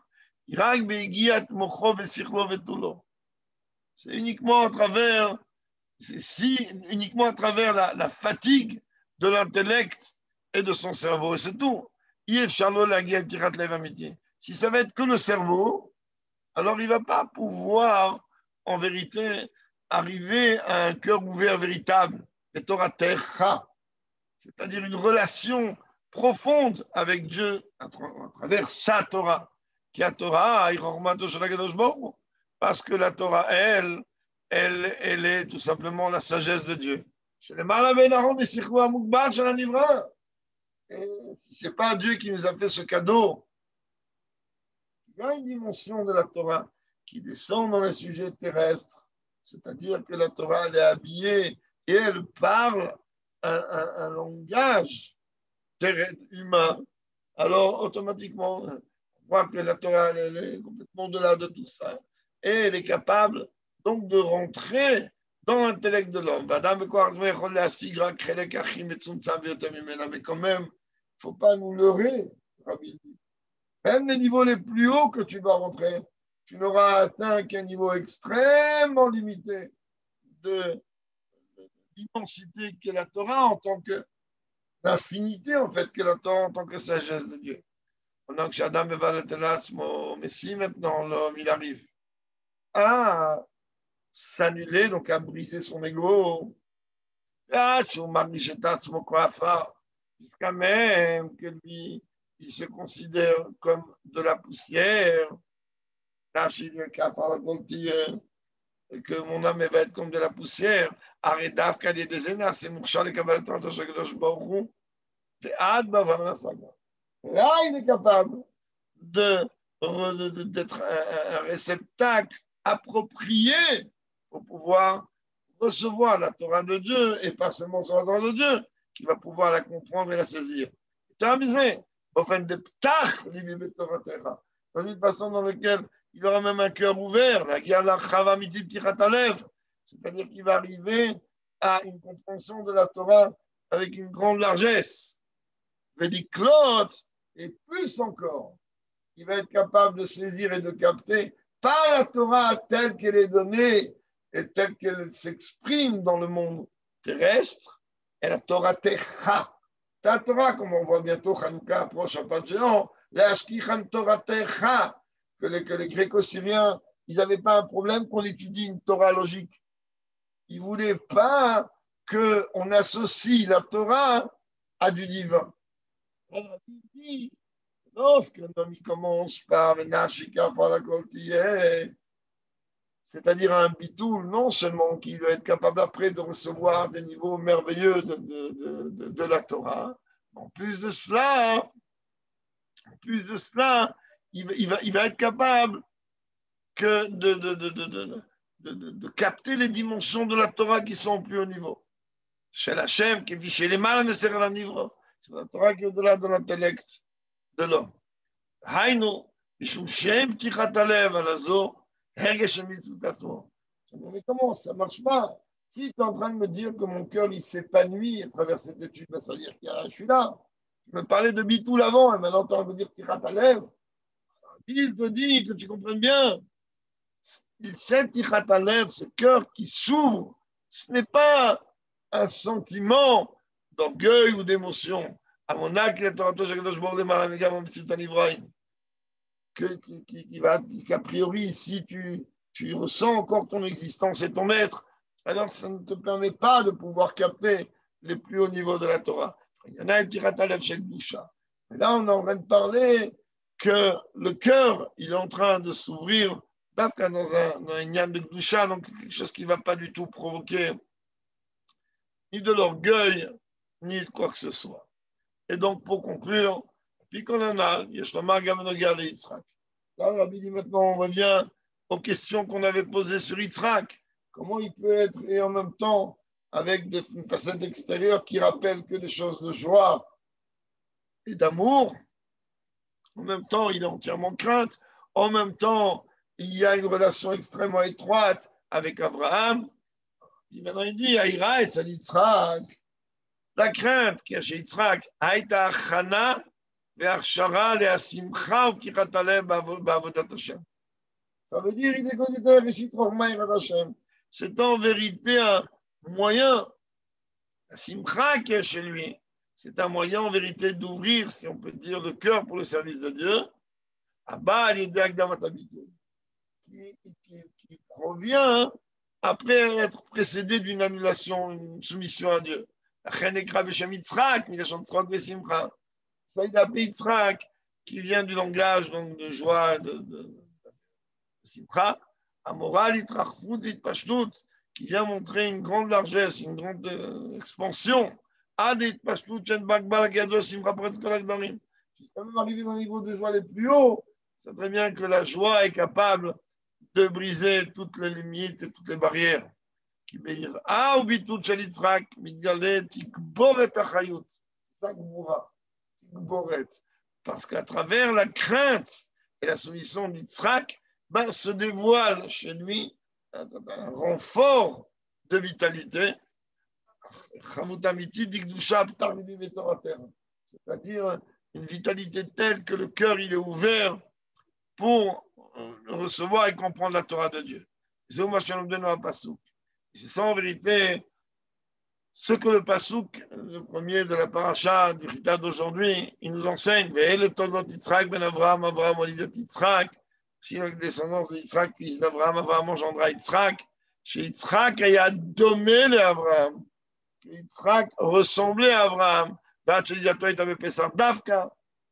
C'est uniquement à travers, si, uniquement à travers la, fatigue de l'intellect et de son cerveau, et c'est tout. Si ça va être que le cerveau, alors il ne va pas pouvoir, en vérité, arriver à un cœur ouvert véritable, c'est-à-dire une relation profonde avec Dieu à travers sa Torah, qui a Torah, parce que la Torah, elle, elle, est tout simplement la sagesse de Dieu. Ce n'est pas Dieu qui nous a fait ce cadeau. Il y a une dimension de la Torah qui descend dans les sujets terrestres, c'est-à-dire que la Torah est habillée et elle parle un, langage humain. Alors automatiquement, on voit que la Torah est complètement au-delà de tout ça et elle est capable donc de rentrer dans l'intellect de l'homme. Mais quand même, il ne faut pas nous leurrer, Même les niveaux les plus hauts que tu vas rentrer, tu n'auras atteint qu'un niveau extrêmement limité de l'immensité qu'est la Torah en tant que d'infinité en fait qu'est la Torah en tant que sagesse de Dieu. Pendant que Adam mais si maintenant l'homme il arrive à s'annuler, donc à briser son ego. Jusqu'à même que lui, il se considère comme de la poussière. Que mon âme va être comme de la poussière. Y ait des énards, c'est Moukchal et Kabbalah, de Shakadosh Baruch Là, il est capable d'être un réceptacle approprié pour pouvoir recevoir la Torah de Dieu et pas seulement la Torah de Dieu, qui va pouvoir la comprendre et la saisir. Terminé, enfin de ptach, dans une façon dans laquelle il aura même un cœur ouvert, la c'est-à-dire qu'il va arriver à une compréhension de la Torah avec une grande largesse. Claude, et plus encore, il va être capable de saisir et de capter pas la Torah telle qu'elle est donnée et telle qu'elle s'exprime dans le monde terrestre, et la Torah Techa. Ta Torah, comme on voit bientôt, Hanouka approche à pas de géant, Torah Techa, que les, que les gréco-syriens, ils n'avaient pas un problème qu'on étudie une Torah logique. Ils ne voulaient pas qu'on associe la Torah à du divin. Alors, il dit, Lorsqu'un homme commence par Menachika par la c'est-à-dire un bitoul, non seulement qu'il doit être capable après de recevoir des niveaux merveilleux de, de, de, la Torah, en plus de cela, en plus de cela, il, il, va, il va être capable que de, capter les dimensions de la Torah qui sont au plus haut niveau. Chez Hachem, qui vit chez les mâles, mais c'est la niveau. C'est la Torah qui est au-delà de l'intellect de l'homme. Shem, Tichatalev, Alazo, Hergeshem, tout Mais comment ça marche pas? Si tu es en train de me dire que mon cœur il s'épanouit à travers cette étude, ben, ça veut dire que je suis là. Tu me parlais de Bitou avant, et maintenant tu de dire Tichatalev. Il te dit que tu comprennes bien cette lèvre, ce cœur qui s'ouvre, ce n'est pas un sentiment d'orgueil ou d'émotion. À mon acte, qui va, qu'a priori, si tu, tu ressens encore ton existence et ton être, alors ça ne te permet pas de pouvoir capter les plus hauts niveaux de la Torah. Il y en a un qui lèvre chez boucha. là, on est en train de parler que le cœur, il est en train de s'ouvrir dans un, dans de Gdusha, donc quelque chose qui ne va pas du tout provoquer ni de l'orgueil, ni de quoi que ce soit. Et donc, pour conclure, puis qu'on en a, Yeshlamar Gamenogar et Yitzhak. Là, Rabbi dit maintenant, on revient aux questions qu'on avait posées sur Yitzhak. Comment il peut être, et en même temps, avec des, une facette extérieure qui rappelle que des choses de joie et d'amour. En même temps, il est entièrement crainte. En même temps, il y a une relation extrêmement étroite avec Abraham. Et maintenant, il dit, Aïra et Yitzhak. La crainte qu'il y a chez Yitzhak, Aïta Achana, Ça veut dire. C'est en vérité un moyen, la simcha qui est chez lui, c'est un moyen en vérité d'ouvrir, si on peut dire, le cœur pour le service de Dieu. Abba, l'idée d'Agdamatabité qui, qui, provient après être précédé d'une annulation, une soumission à Dieu. Ça, appelé Yitzhak, qui vient du langage donc, de joie, de, de, de Simcha. Amoral, qui vient montrer une grande largesse, une grande euh, expansion. Jusqu'à même arriver dans le niveau de joie les plus hauts, c'est très bien que la joie est capable de briser toutes les limites et toutes les barrières. Ah, Parce qu'à travers la crainte et la soumission d'Yitzhak, ben, se dévoile chez lui un, renfort de vitalité. C'est-à-dire une vitalité telle que le cœur il est ouvert pour recevoir et comprendre la Torah de Dieu. C'est ça en vérité ce que le Passouk, le premier de la paracha du Rita d'aujourd'hui, il nous enseigne. le Todot Yitzhak ben Avraham, Avraham Olidet Yitzhak, si la descendance d'Yitzhak, fils d'Avraham, Avraham engendra Yitzhak, chez Yitzhak, il y a domé le Avraham. Yitzhak ressemblait à Avraham. Là, tu dis à toi, il t'avait Pessar Dafka,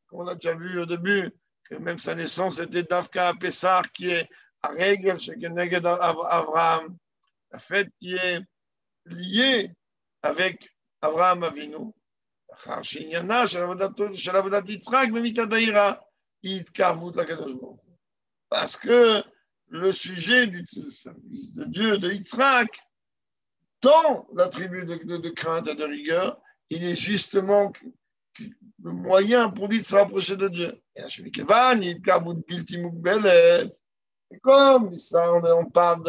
comme on a déjà vu au début, que même sa naissance était Dafka Pessar, qui est à règle chez Avraham, la fête qui est liée avec Avraham Avinu. Parce que le sujet de Dieu de Yitzhak, dans la tribu de, de, crainte et de rigueur, il est justement le moyen pour lui de se rapprocher de Dieu. Et comme ça, on, parle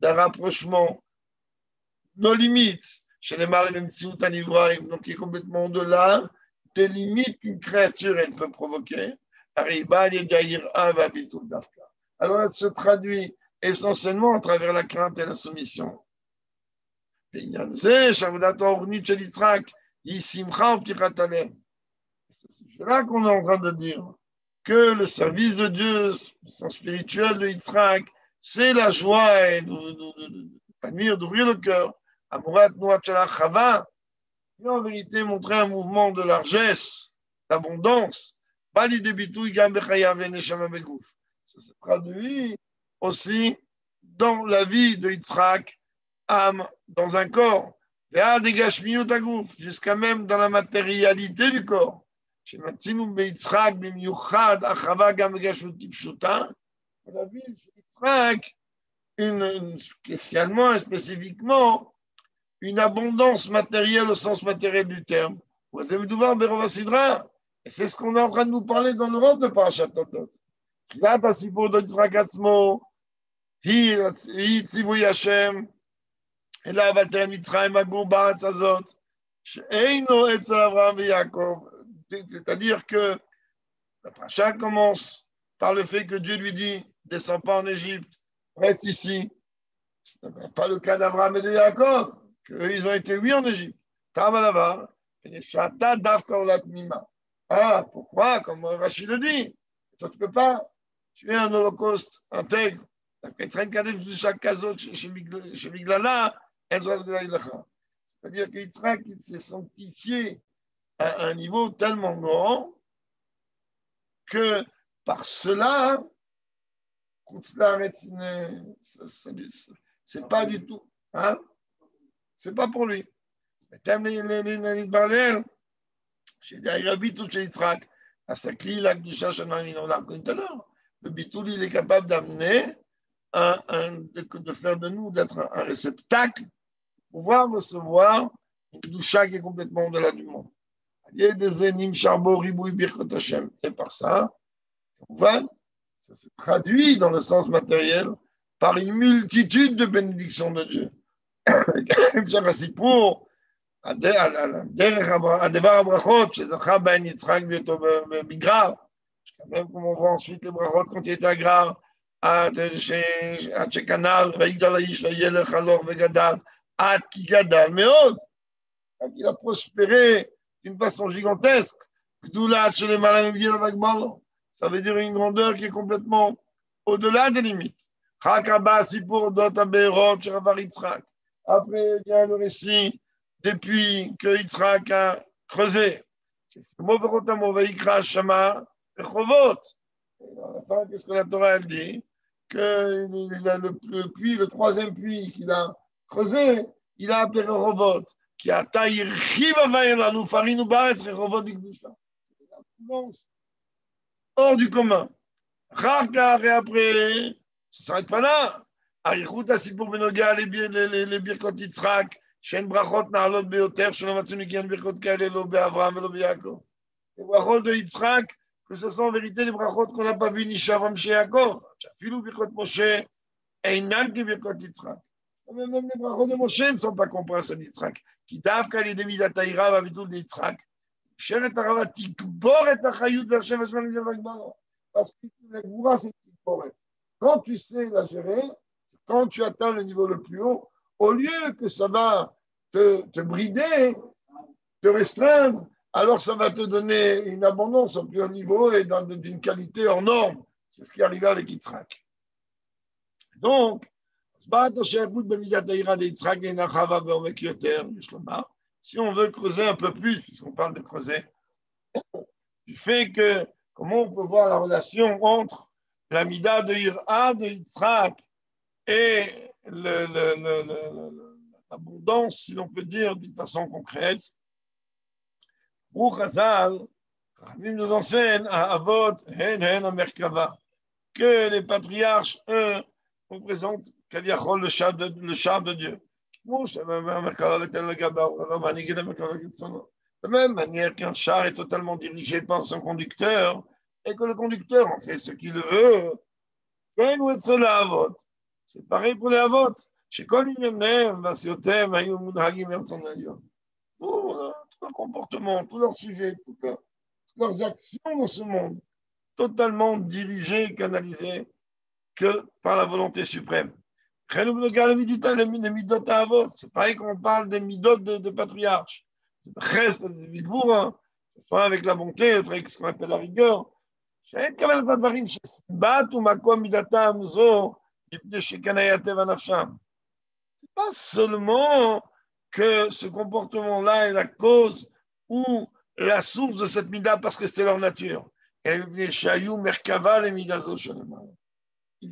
d'un rapprochement, nos limites, chez les Marim donc qui est complètement au-delà des limites qu'une créature elle peut provoquer. Alors elle se traduit essentiellement à travers la crainte et la soumission. C'est là qu'on est en train de dire que le service de Dieu, le spirituel de Yitzhak, c'est la joie et d'ouvrir le cœur. Amorat Chava, et en vérité montrer un mouvement de largesse, d'abondance. Ça se traduit aussi dans la vie de Yitzhak, âme dans un corps jusqu'à même dans la matérialité du corps. On a vu Yitzhak une, spécialement et spécifiquement une abondance matérielle au sens matériel du terme. Et c'est ce qu'on est en train de nous parler dans l'Europe de Parashat Totot. Là, Tassipur de Tzrakatzmo, Hi Tzivu Hashem, et là, Vater Mitzrayim, Agurba, Tzazot, Sheino Etzel Avram et Yaakov. C'est-à-dire que la Parashat commence par le fait que Dieu lui dit Descends pas en Égypte, reste ici. Ce n'est pas le cas d'Avram et de Yaakov qu'ils ont été oui en Égypte. Tamalava, Ah, pourquoi? Comme Rachid le dit, toi tu ne peux pas tuer un holocauste intègre. C'est-à-dire qu'Yitzhak s'est sanctifié à un niveau tellement grand que par cela, c'est pas du tout. Hein? C'est pas pour lui. Tout chez. À sa clé, la Gdusha, on l'a connu tout à. Le bitoul, il est capable d'amener, un, de faire de nous, d'être un, réceptacle, pour pouvoir recevoir une Gdusha qui est complètement au-delà du monde. Et par ça, on va ça se traduit dans le sens matériel par une multitude de bénédictions de Dieu. המשך הסיפור, הד... הדבר הברכות שזכה בהן יצחק בהיותו בגרר, שכמובן כמובן שפיט לברכות כמו קונטית הגרר עד, שכנר ויגדל האיש וילך הלוך וגדל, עד כי גדל מאוד. כי הפרוספרה, d'une פסון ז'יגונטסק, גדולה עד שלמעלה מבגיל וגמר לו. Ça veut dire une grandeur qui est אחר כך בא הסיפור אודות הבארות של עבר יצחק. Après vient le récit depuis que Yitzhak a creusé. Qu'est-ce que la Torah dit? Que le, puits, le troisième puits qu'il a creusé, il a appelé Rehovot, qui a taillé nous farinu Baretz, Rehovot d'Igdusha hors du commun. Rachgar, et après, ça ne s'arrête pas là. אריכות הסיפור בנוגע לברכות יצחק, שאין ברכות נעלות ביותר, שלא מצאו מגיעות ברכות כאלה לא באברהם ולא ביעקב. ברכות ביצחק, כוססון וריתן לברכות כל הפבי נשאר עם שיעקב. אפילו ברכות משה אינן כברכות יצחק. אבל ברכות למשה הם סמפה קומפרס על יצחק, כי דווקא על ידי מידת העירה והביטול ליצחק, אפשרת הרבה תגבור את החיות והשבע שלנו לגמרא. אז פתאום לגבורה של תגבורת. כל tu sais la quand tu atteins le niveau le plus haut, au lieu que ça va te, te brider, te restreindre, alors ça va te donner une abondance au plus haut niveau et d'une qualité hors norme. C'est ce qui arriva avec Yitzhak. Donc, si on veut creuser un peu plus, puisqu'on parle de creuser, du fait que, comment on peut voir la relation entre la Mida de Ira, de Yitzhak, et l'abondance, si l'on peut dire d'une façon concrète. Pour Chazal, nous enseigne à Avot, Hen Hen que les patriarches, eux, représentent le char de, le char de Dieu. De même manière qu'un char est totalement dirigé par son conducteur et que le conducteur en fait ce qu'il veut, c'est pareil pour les avots. Chez tout leur comportement, tous leurs sujets, toutes leurs actions dans ce monde, totalement dirigés, canalisés que par la volonté suprême. C'est pareil qu'on parle des midot de, de patriarches. C'est hein. avec la bonté, avec ce qu'on appelle la rigueur. C'est pas seulement que ce comportement-là est la cause ou la source de cette mida parce que c'était leur nature. Ils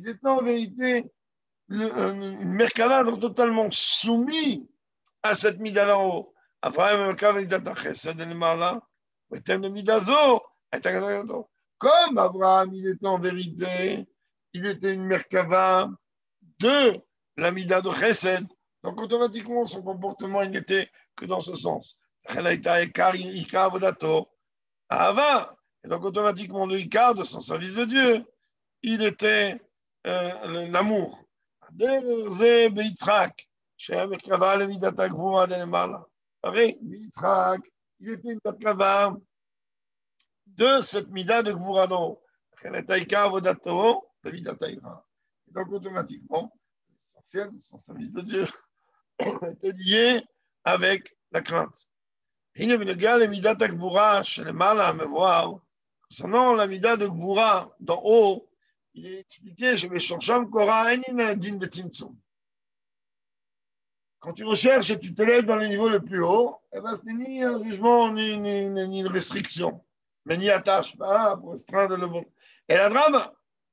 étaient en vérité une Merkava totalement soumis à cette mida là-haut. Comme Abraham, il était en vérité, il était une Merkava de la mida de chesed. Donc automatiquement, son comportement, il n'était que dans ce sens. Ava. Et donc automatiquement, le Icar de son service de Dieu, il était euh, l'amour. Il était une Merkava de cette mida de Gvurano. Donc automatiquement, l'essentiel son service de Dieu était lié avec la crainte. Concernant la mida de Gvura d'en haut, il est expliqué, Quand tu recherches et tu te lèves dans le niveau le plus haut, eh ben, ce n'est ni un jugement ni, ni, ni, une restriction, mais ni attache pas pour restreindre le bon. Et la drame,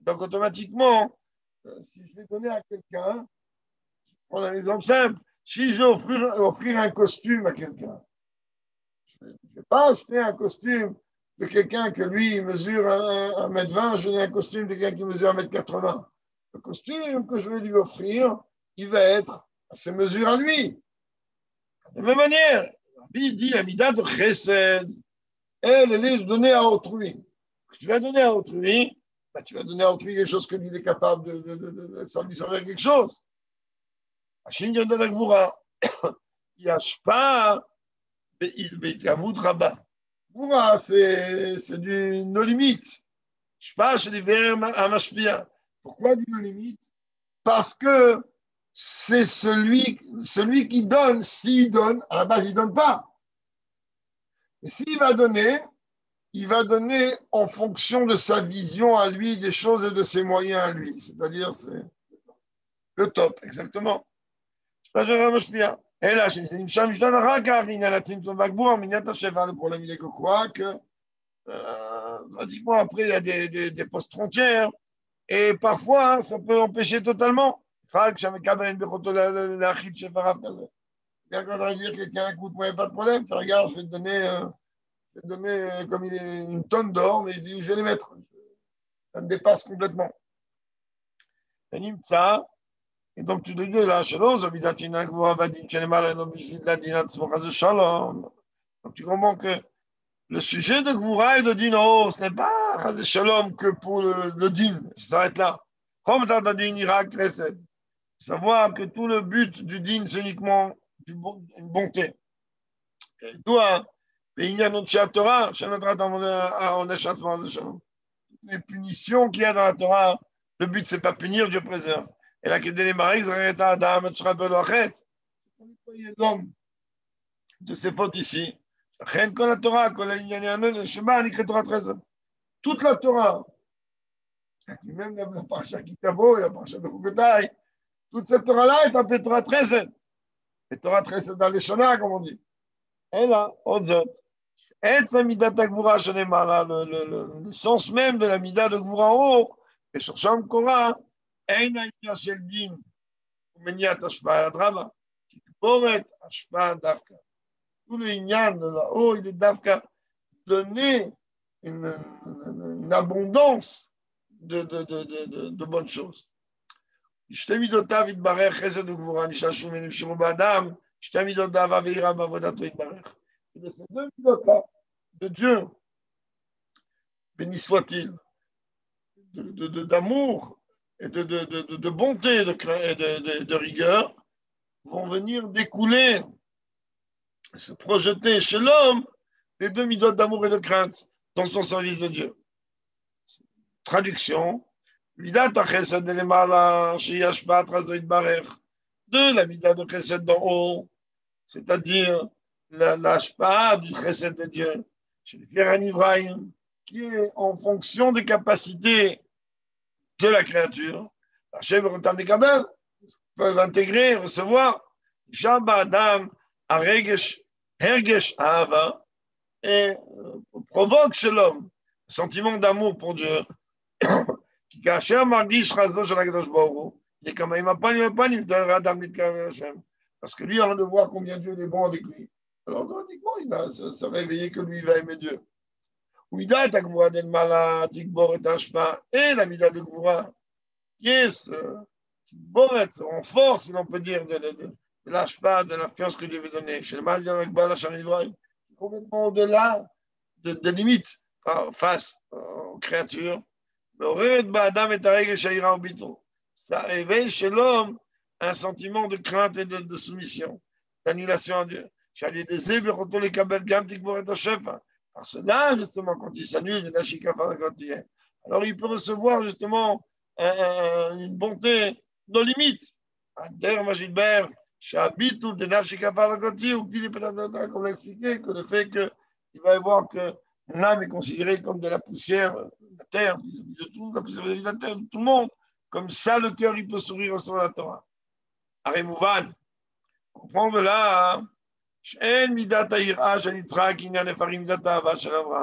Donc automatiquement, euh, si je vais donner à quelqu'un, on a un exemple simple, si je vais offrir, un costume à quelqu'un, je ne vais pas acheter un costume de quelqu'un que lui mesure 1m20, je donne un costume de quelqu'un qui mesure 1m80. Le costume que je vais lui offrir, il va être à ses mesures à lui. De la même manière, il dit la mida de chesed, eh, et les laisse donner à autrui. Tu vas donner à autrui, bah, tu vas donner à autrui quelque chose que lui est capable de, de, de, de, de ça lui servir quelque chose. Hachem vient de la Gvoura. Yashpa, Beitavut Rabba. Gvoura, c'est du no limite. Shpa, c'est du Amashpia. Pourquoi du no limite Parce que c'est celui, celui qui donne, s'il donne, à la base, il ne donne pas. Et s'il va donner, il va donner en fonction de sa vision à lui des choses et de ses moyens à lui. C'est-à-dire, c'est le top, exactement. Et là, le problème, il est que quoi Que euh, pratiquement après, il y a des, des, des, postes frontières hein. et parfois, hein, ça peut empêcher totalement. Bien quand on va dire quelqu'un, écoute, moi, pas de problème, tu regardes, je vais te donner, euh, vais te donner euh, comme il est une tonne d'or, mais je je vais les mettre. Ça me dépasse complètement. Et donc, tu te dis, là, Donc, tu comprends que le sujet de Gvoura et de Dino, ce n'est pas Shalom que pour le, le din, ça s'arrête là. Comme dans Savoir que tout le but du din, c'est uniquement une bonté. Hein, ah, les punitions qu'il y a dans la Torah, le but c'est pas punir, Dieu préserve. Et là, que les maris, l'homme de ses fautes ici. Toute la Torah, même la parasha Kitabo et la parasha de toute cette Torah-là est appelée Torah 13. Et Torah Chesed dans les Shona, comme on dit. Et là, עוד זאת, עצם מידת הגבורה שנאמר לה, le sens même de la מידה de גבורה haut, ושורשה מקורה, אין העניין של דין ומניעת השפעה, אדרבה, תגבורת השפעה דווקא. tout העניין de là-haut, il est דווקא donner une, une abondance de, שתי מידותיו יתברך חסד וגבורה נשאשו ונמשכו באדם, שתי מידותיו אווירה בעבודתו יתברך. Et de ces deux midotas de Dieu, béni soit-il, d'amour et de, de, de, de bonté de, de, de, rigueur vont venir découler, se projeter chez l'homme les deux midotes d'amour et de crainte dans son service de Dieu. Traduction. de la mida de chesed d'en haut, c'est-à-dire l'ashpa du chesed de Dieu, qui est en fonction des capacités de la créature, Hachem peuvent intégrer, recevoir. Et euh, provoque chez l'homme sentiment d'amour pour Dieu. qui כאשר מרגיש חסדו של הקדוש ברוך הוא, il est comme il m'a pas il me Adam Hachem. Parce que lui, on de voir combien Dieu est bon avec lui. Alors, automatiquement, il va se, réveiller que lui, il va aimer Dieu. Ouida et Agvura del Mala, Tikbor et Ashpa, et la Mida de Gvura, qui est ce Tikboret, en force, si l'on peut dire, de, de, de, de l'Ashpa, de l'influence que Dieu veut donner. Chez le Mal, avec Bala Shanivraï, complètement au-delà de, de limites face aux créatures. ça réveille chez l'homme un sentiment de crainte et de, soumission, d'annulation à Dieu. Parce que là, justement, quand il s'annule, il peut recevoir justement une bonté nos limites. D'ailleurs, Gilbert, Shabitu de Nashikafalakoti, ou que le fait qu'il va y voir que l'âme est considérée comme de la poussière de la terre, de tout, la de de tout le monde. Comme ça, le cœur, il peut sourire sur la Torah. Arimouvan, comprendre là,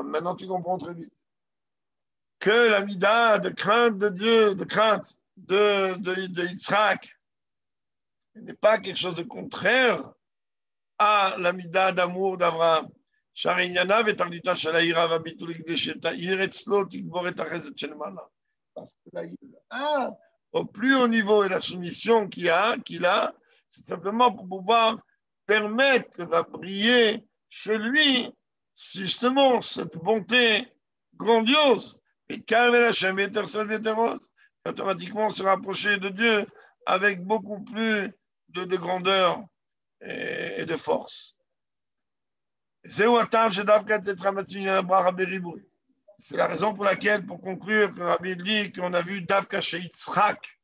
Maintenant, tu comprends très vite que la mida de crainte de Dieu, de crainte de, de, de Yitzhak, n'est pas quelque chose de contraire à la mida d'amour d'Abraham. Parce que là, il a, au plus haut niveau et la soumission qu'il a, c'est simplement pour pouvoir permettre que va briller chez lui justement cette bonté grandiose. Et automatiquement se rapprocher de Dieu avec beaucoup plus de, de grandeur et, de force. C'est la raison pour laquelle, pour conclure, que Rabbi dit qu'on a vu Davka chez Yitzhak,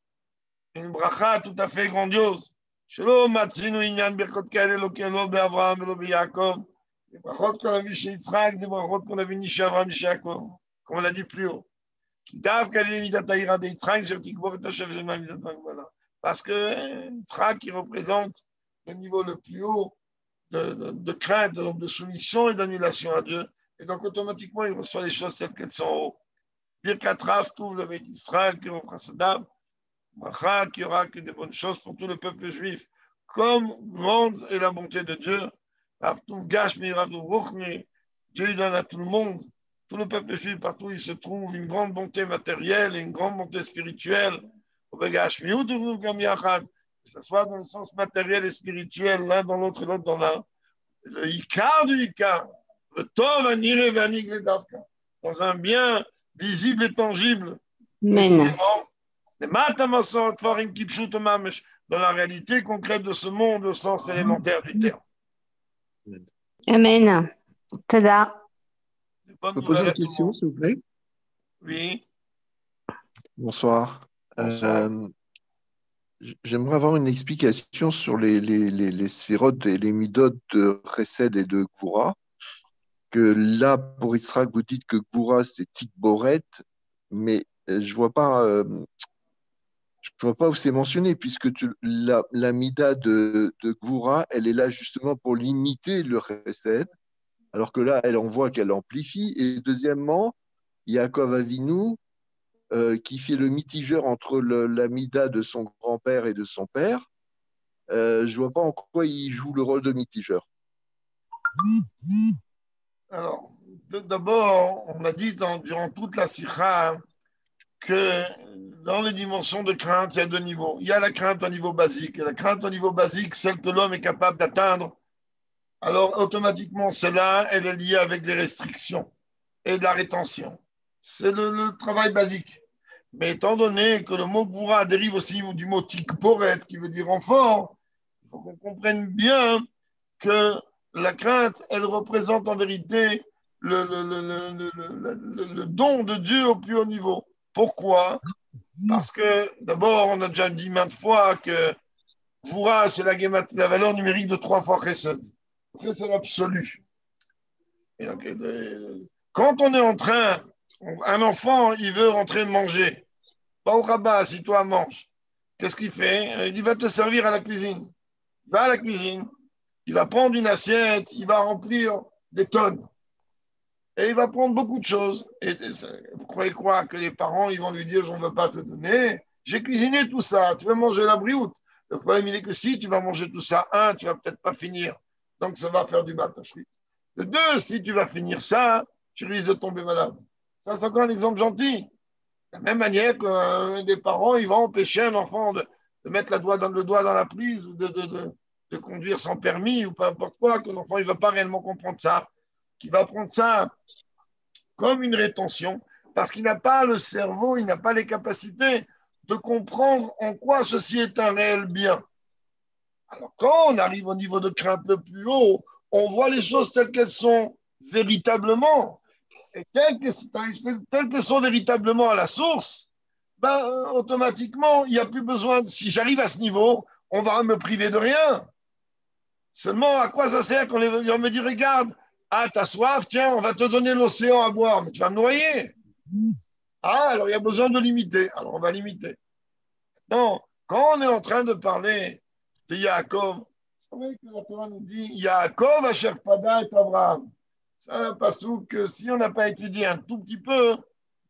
une bracha tout à fait grandiose. שלא מצינו עניין ברכות כאלה לא כן לא באברהם ולא ביעקב. זה ברכות כל אבי של יצחק, זה ברכות כל אבי נישי אברהם ונישי יעקב, כמו ל'a dit plus haut. כי דווקא למידת העירה דיצחק, אשר תגבור את השם של מידת ההגבלה. Parce que Yitzhak, qui représente le de, crainte, de, soumission et d'annulation à Dieu. Et donc, automatiquement, il reçoit les choses telles qu'elles sont haut. Birkat Rav, tout le Beit Israël, qui reprend sa dame, qu'il n'y aura que des bonnes choses pour tout le peuple juif. Comme grande est la bonté de Dieu, Dieu donne à tout le monde, tout le peuple juif, partout où il se trouve, une grande bonté matérielle et une grande bonté spirituelle. Que ce soit dans le sens matériel et spirituel, l'un dans l'autre et l'autre dans l'un. Le Icar du Icar, le Tov dans un bien visible et tangible. Amen dans la réalité concrète de ce monde au sens élémentaire du terme. Amen. Tada. Je peux poser une question, s'il vous plaît? Oui. Bonsoir. Bonsoir. Euh, J'aimerais avoir une explication sur les, les, les, les sphérotes et les midotes de Chesed et de Gvura. Que là, pour Israël, vous dites que Gvura, c'est Tikboret, mais euh, je vois pas. Euh, je vois pas où c'est mentionné, puisque la, la, mida de, Gvura, elle est là justement pour limiter le recède, alors que là, elle envoie qu'elle amplifie. Et deuxièmement, Yaakov Avinu, euh, qui fait le mitigeur entre le, la mida de son grand-père et de son père, euh, je vois pas en quoi il joue le rôle de mitigeur. Alors, d'abord, on a dit dans, durant toute la sikha que dans les dimensions de crainte, il y a deux niveaux. Il y a la crainte au niveau basique. La crainte au niveau basique, celle que l'homme est capable d'atteindre, alors automatiquement, celle-là, elle est liée avec les restrictions et de la rétention. C'est le, travail basique. Mais étant donné que le mot Goura dérive aussi du mot tikporet, qui veut dire renfort, il faut qu'on comprenne bien que la crainte, elle représente en vérité le, le, le don de Dieu au plus haut niveau. Pourquoi? Parce que d'abord, on a déjà dit maintes fois que Voura, c'est la, valeur numérique de trois fois Chesed. Chesed absolu. Quand on est en train, un enfant, il veut rentrer manger. Pas au rabat, si toi manges. qu'est-ce qu'il fait? Il va te servir à la cuisine. Va à la cuisine, il va prendre une assiette, il va remplir des tonnes. Et il va prendre beaucoup de choses. Et vous croyez quoi? Que les parents, ils vont lui dire, je ne veux pas te donner. J'ai cuisiné tout ça, tu veux manger la brioute? Le problème, il est que si tu vas manger tout ça, un, tu vas peut-être pas finir. Donc, ça va faire du batachrit. Le deux, si tu vas finir ça, tu risques de tomber malade. Ça, c'est encore un exemple gentil. De la même manière que des parents, ils vont empêcher un enfant de, mettre la doigt dans, le doigt dans la prise ou de, conduire sans permis ou peu importe quoi, que l'enfant, il ne va pas réellement comprendre ça. Qu'il va prendre ça comme une rétention parce qu'il n'a pas le cerveau, il n'a pas les capacités de comprendre en quoi ceci est un réel bien. Alors, quand on arrive au niveau de crainte le plus haut, on voit les choses telles qu'elles sont véritablement. Et telles qu'elles sont véritablement à la source, ben, euh, automatiquement, il n'y a plus besoin, si j'arrive à ce niveau, on va me priver de rien. Seulement, à quoi ça sert qu'on me dit, regarde, ah, t'as soif, tiens, on va te donner l'océan à boire, mais tu vas me noyer. Ah, alors il y a besoin de limiter. Alors on va limiter. Non, quand on est en train de parler de Yaakov, c'est vrai que la Torah nous dit Yaakov, Asher Pada et Abraham. C'est un passou que si on n'a pas étudié un tout petit peu,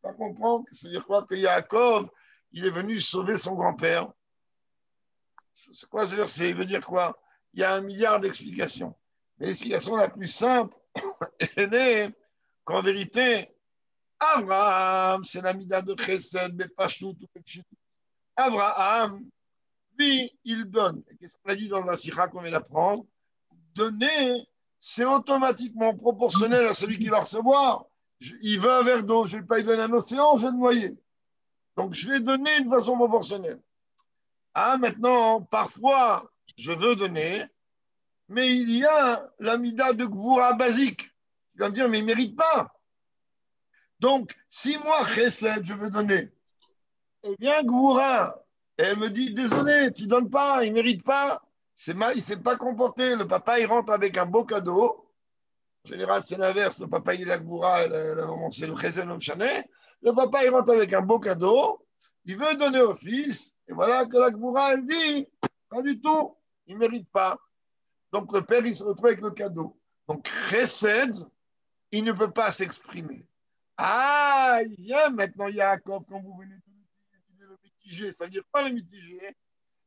on va comprendre que c'est-à-dire quoi que Yaakov, il est venu sauver son grand-père. C'est quoi ce verset? Il veut dire quoi? Il y a un milliard d'explications. Mais l'explication la plus simple est qu'en vérité, Abraham, c'est l'amida de Chesed, Bepashut, Abraham, lui, il donne. Qu'est-ce qu'on a dit dans la Sikha qu'on vient d'apprendre? Donner, c'est automatiquement proportionnel à celui qui va recevoir. Il veut un verre d'eau, je ne vais pas lui donner un océan, je vais le noyer. Donc, je vais donner d'une façon proportionnelle. Ah, maintenant, parfois, je veux donner, mais il y a l'amida de Gvoura basique. Il va me dire, mais il ne mérite pas. Donc, si moi, Chesed, je veux donner, eh bien, Gvoura, elle me dit, désolé, tu donnes pas, il ne mérite pas. Il ne s'est pas comporté. Le papa, il rentre avec un beau cadeau. En général, c'est l'inverse. Le papa, il est la Gvoura, c'est le Chesed, le papa, il rentre avec un beau cadeau. Il veut donner au fils. Et voilà que la Gvoura, elle dit, pas du tout, il ne mérite pas. Donc, le père, il se retrouve avec le cadeau. Donc, Chesed, il ne peut pas s'exprimer. Ah, il vient maintenant Yaakov quand vous venez de le mitigé. Ça veut dire pas le mitigé?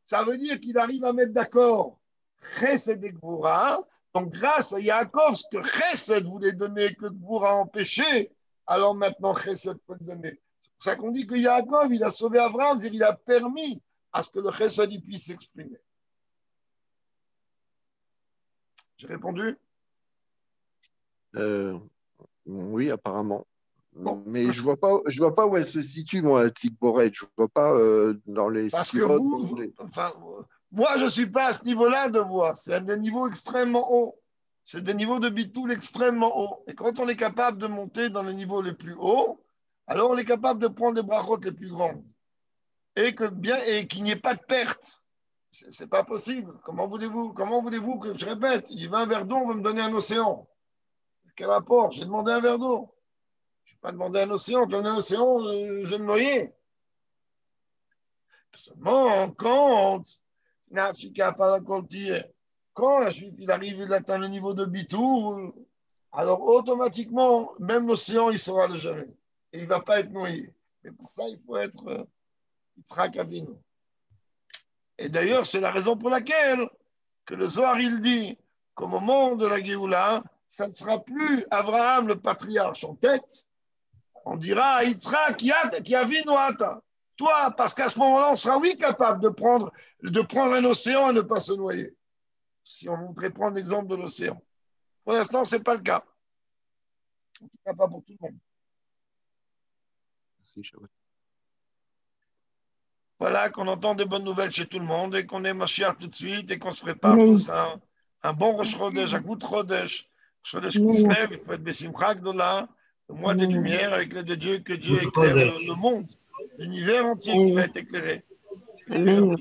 Ça veut dire qu'il arrive à mettre d'accord Chesed et Gvura. Donc, grâce à Yaakov, ce que Chesed voulait donner, que Gvura a empêché, alors maintenant Chesed peut le donner. C'est pour ça qu'on dit que Yaakov, il a sauvé Abraham, il a permis à ce que le Chesed puisse s'exprimer. J'ai répondu? Euh, Oui, apparemment. Mais je vois pas, je vois pas où elle se situe, moi, Tigboret. Je vois pas euh, dans les. Parce que vous, enfin, moi, je suis pas à ce niveau-là de voir. C'est un niveau extrêmement haut. C'est des niveaux de bitoul extrêmement haut. Et quand on est capable de monter dans les niveaux les plus hauts, alors on est capable de prendre les bras les plus grandes. Et que bien, et qu'il n'y ait pas de perte. C'est pas possible. Comment voulez-vous, comment voulez-vous que je répète Il va un verre d'eau, on va me donner un océan. Quel rapport? J'ai demandé un verre d'eau pas demander un océan. Dans un océan, je vais me noyer. Seulement, quand quand un juif il arrive, il atteint le niveau de Bitou, alors automatiquement, même l'océan, il sera le jamais. Et il ne va pas être noyé. Mais pour ça, il faut être euh, Et d'ailleurs, c'est la raison pour laquelle que le Zohar, il dit qu'au moment de la Géoula, ça ne sera plus Abraham, le patriarche, en tête, on dira Yitzhak, qui a vu Noata. Toi, parce qu'à ce moment-là, on sera, oui, capable de prendre, de prendre un océan et ne pas se noyer. Si on voudrait prendre l'exemple de l'océan. Pour l'instant, ce n'est pas le cas. En tout cas, pas pour tout le monde. Merci, Voilà, qu'on entend des bonnes nouvelles chez tout le monde et qu'on est Mashiach tout de suite et qu'on se prépare pour ça. Un bon Rosh Chodesh, un de Chodesh. Chodesh Kislev, il faut être Bessimcha Gdola le mois des lumières avec l'aide de Dieu, que Dieu éclaire le, monde, l'univers entier qui va être éclairé. Amen.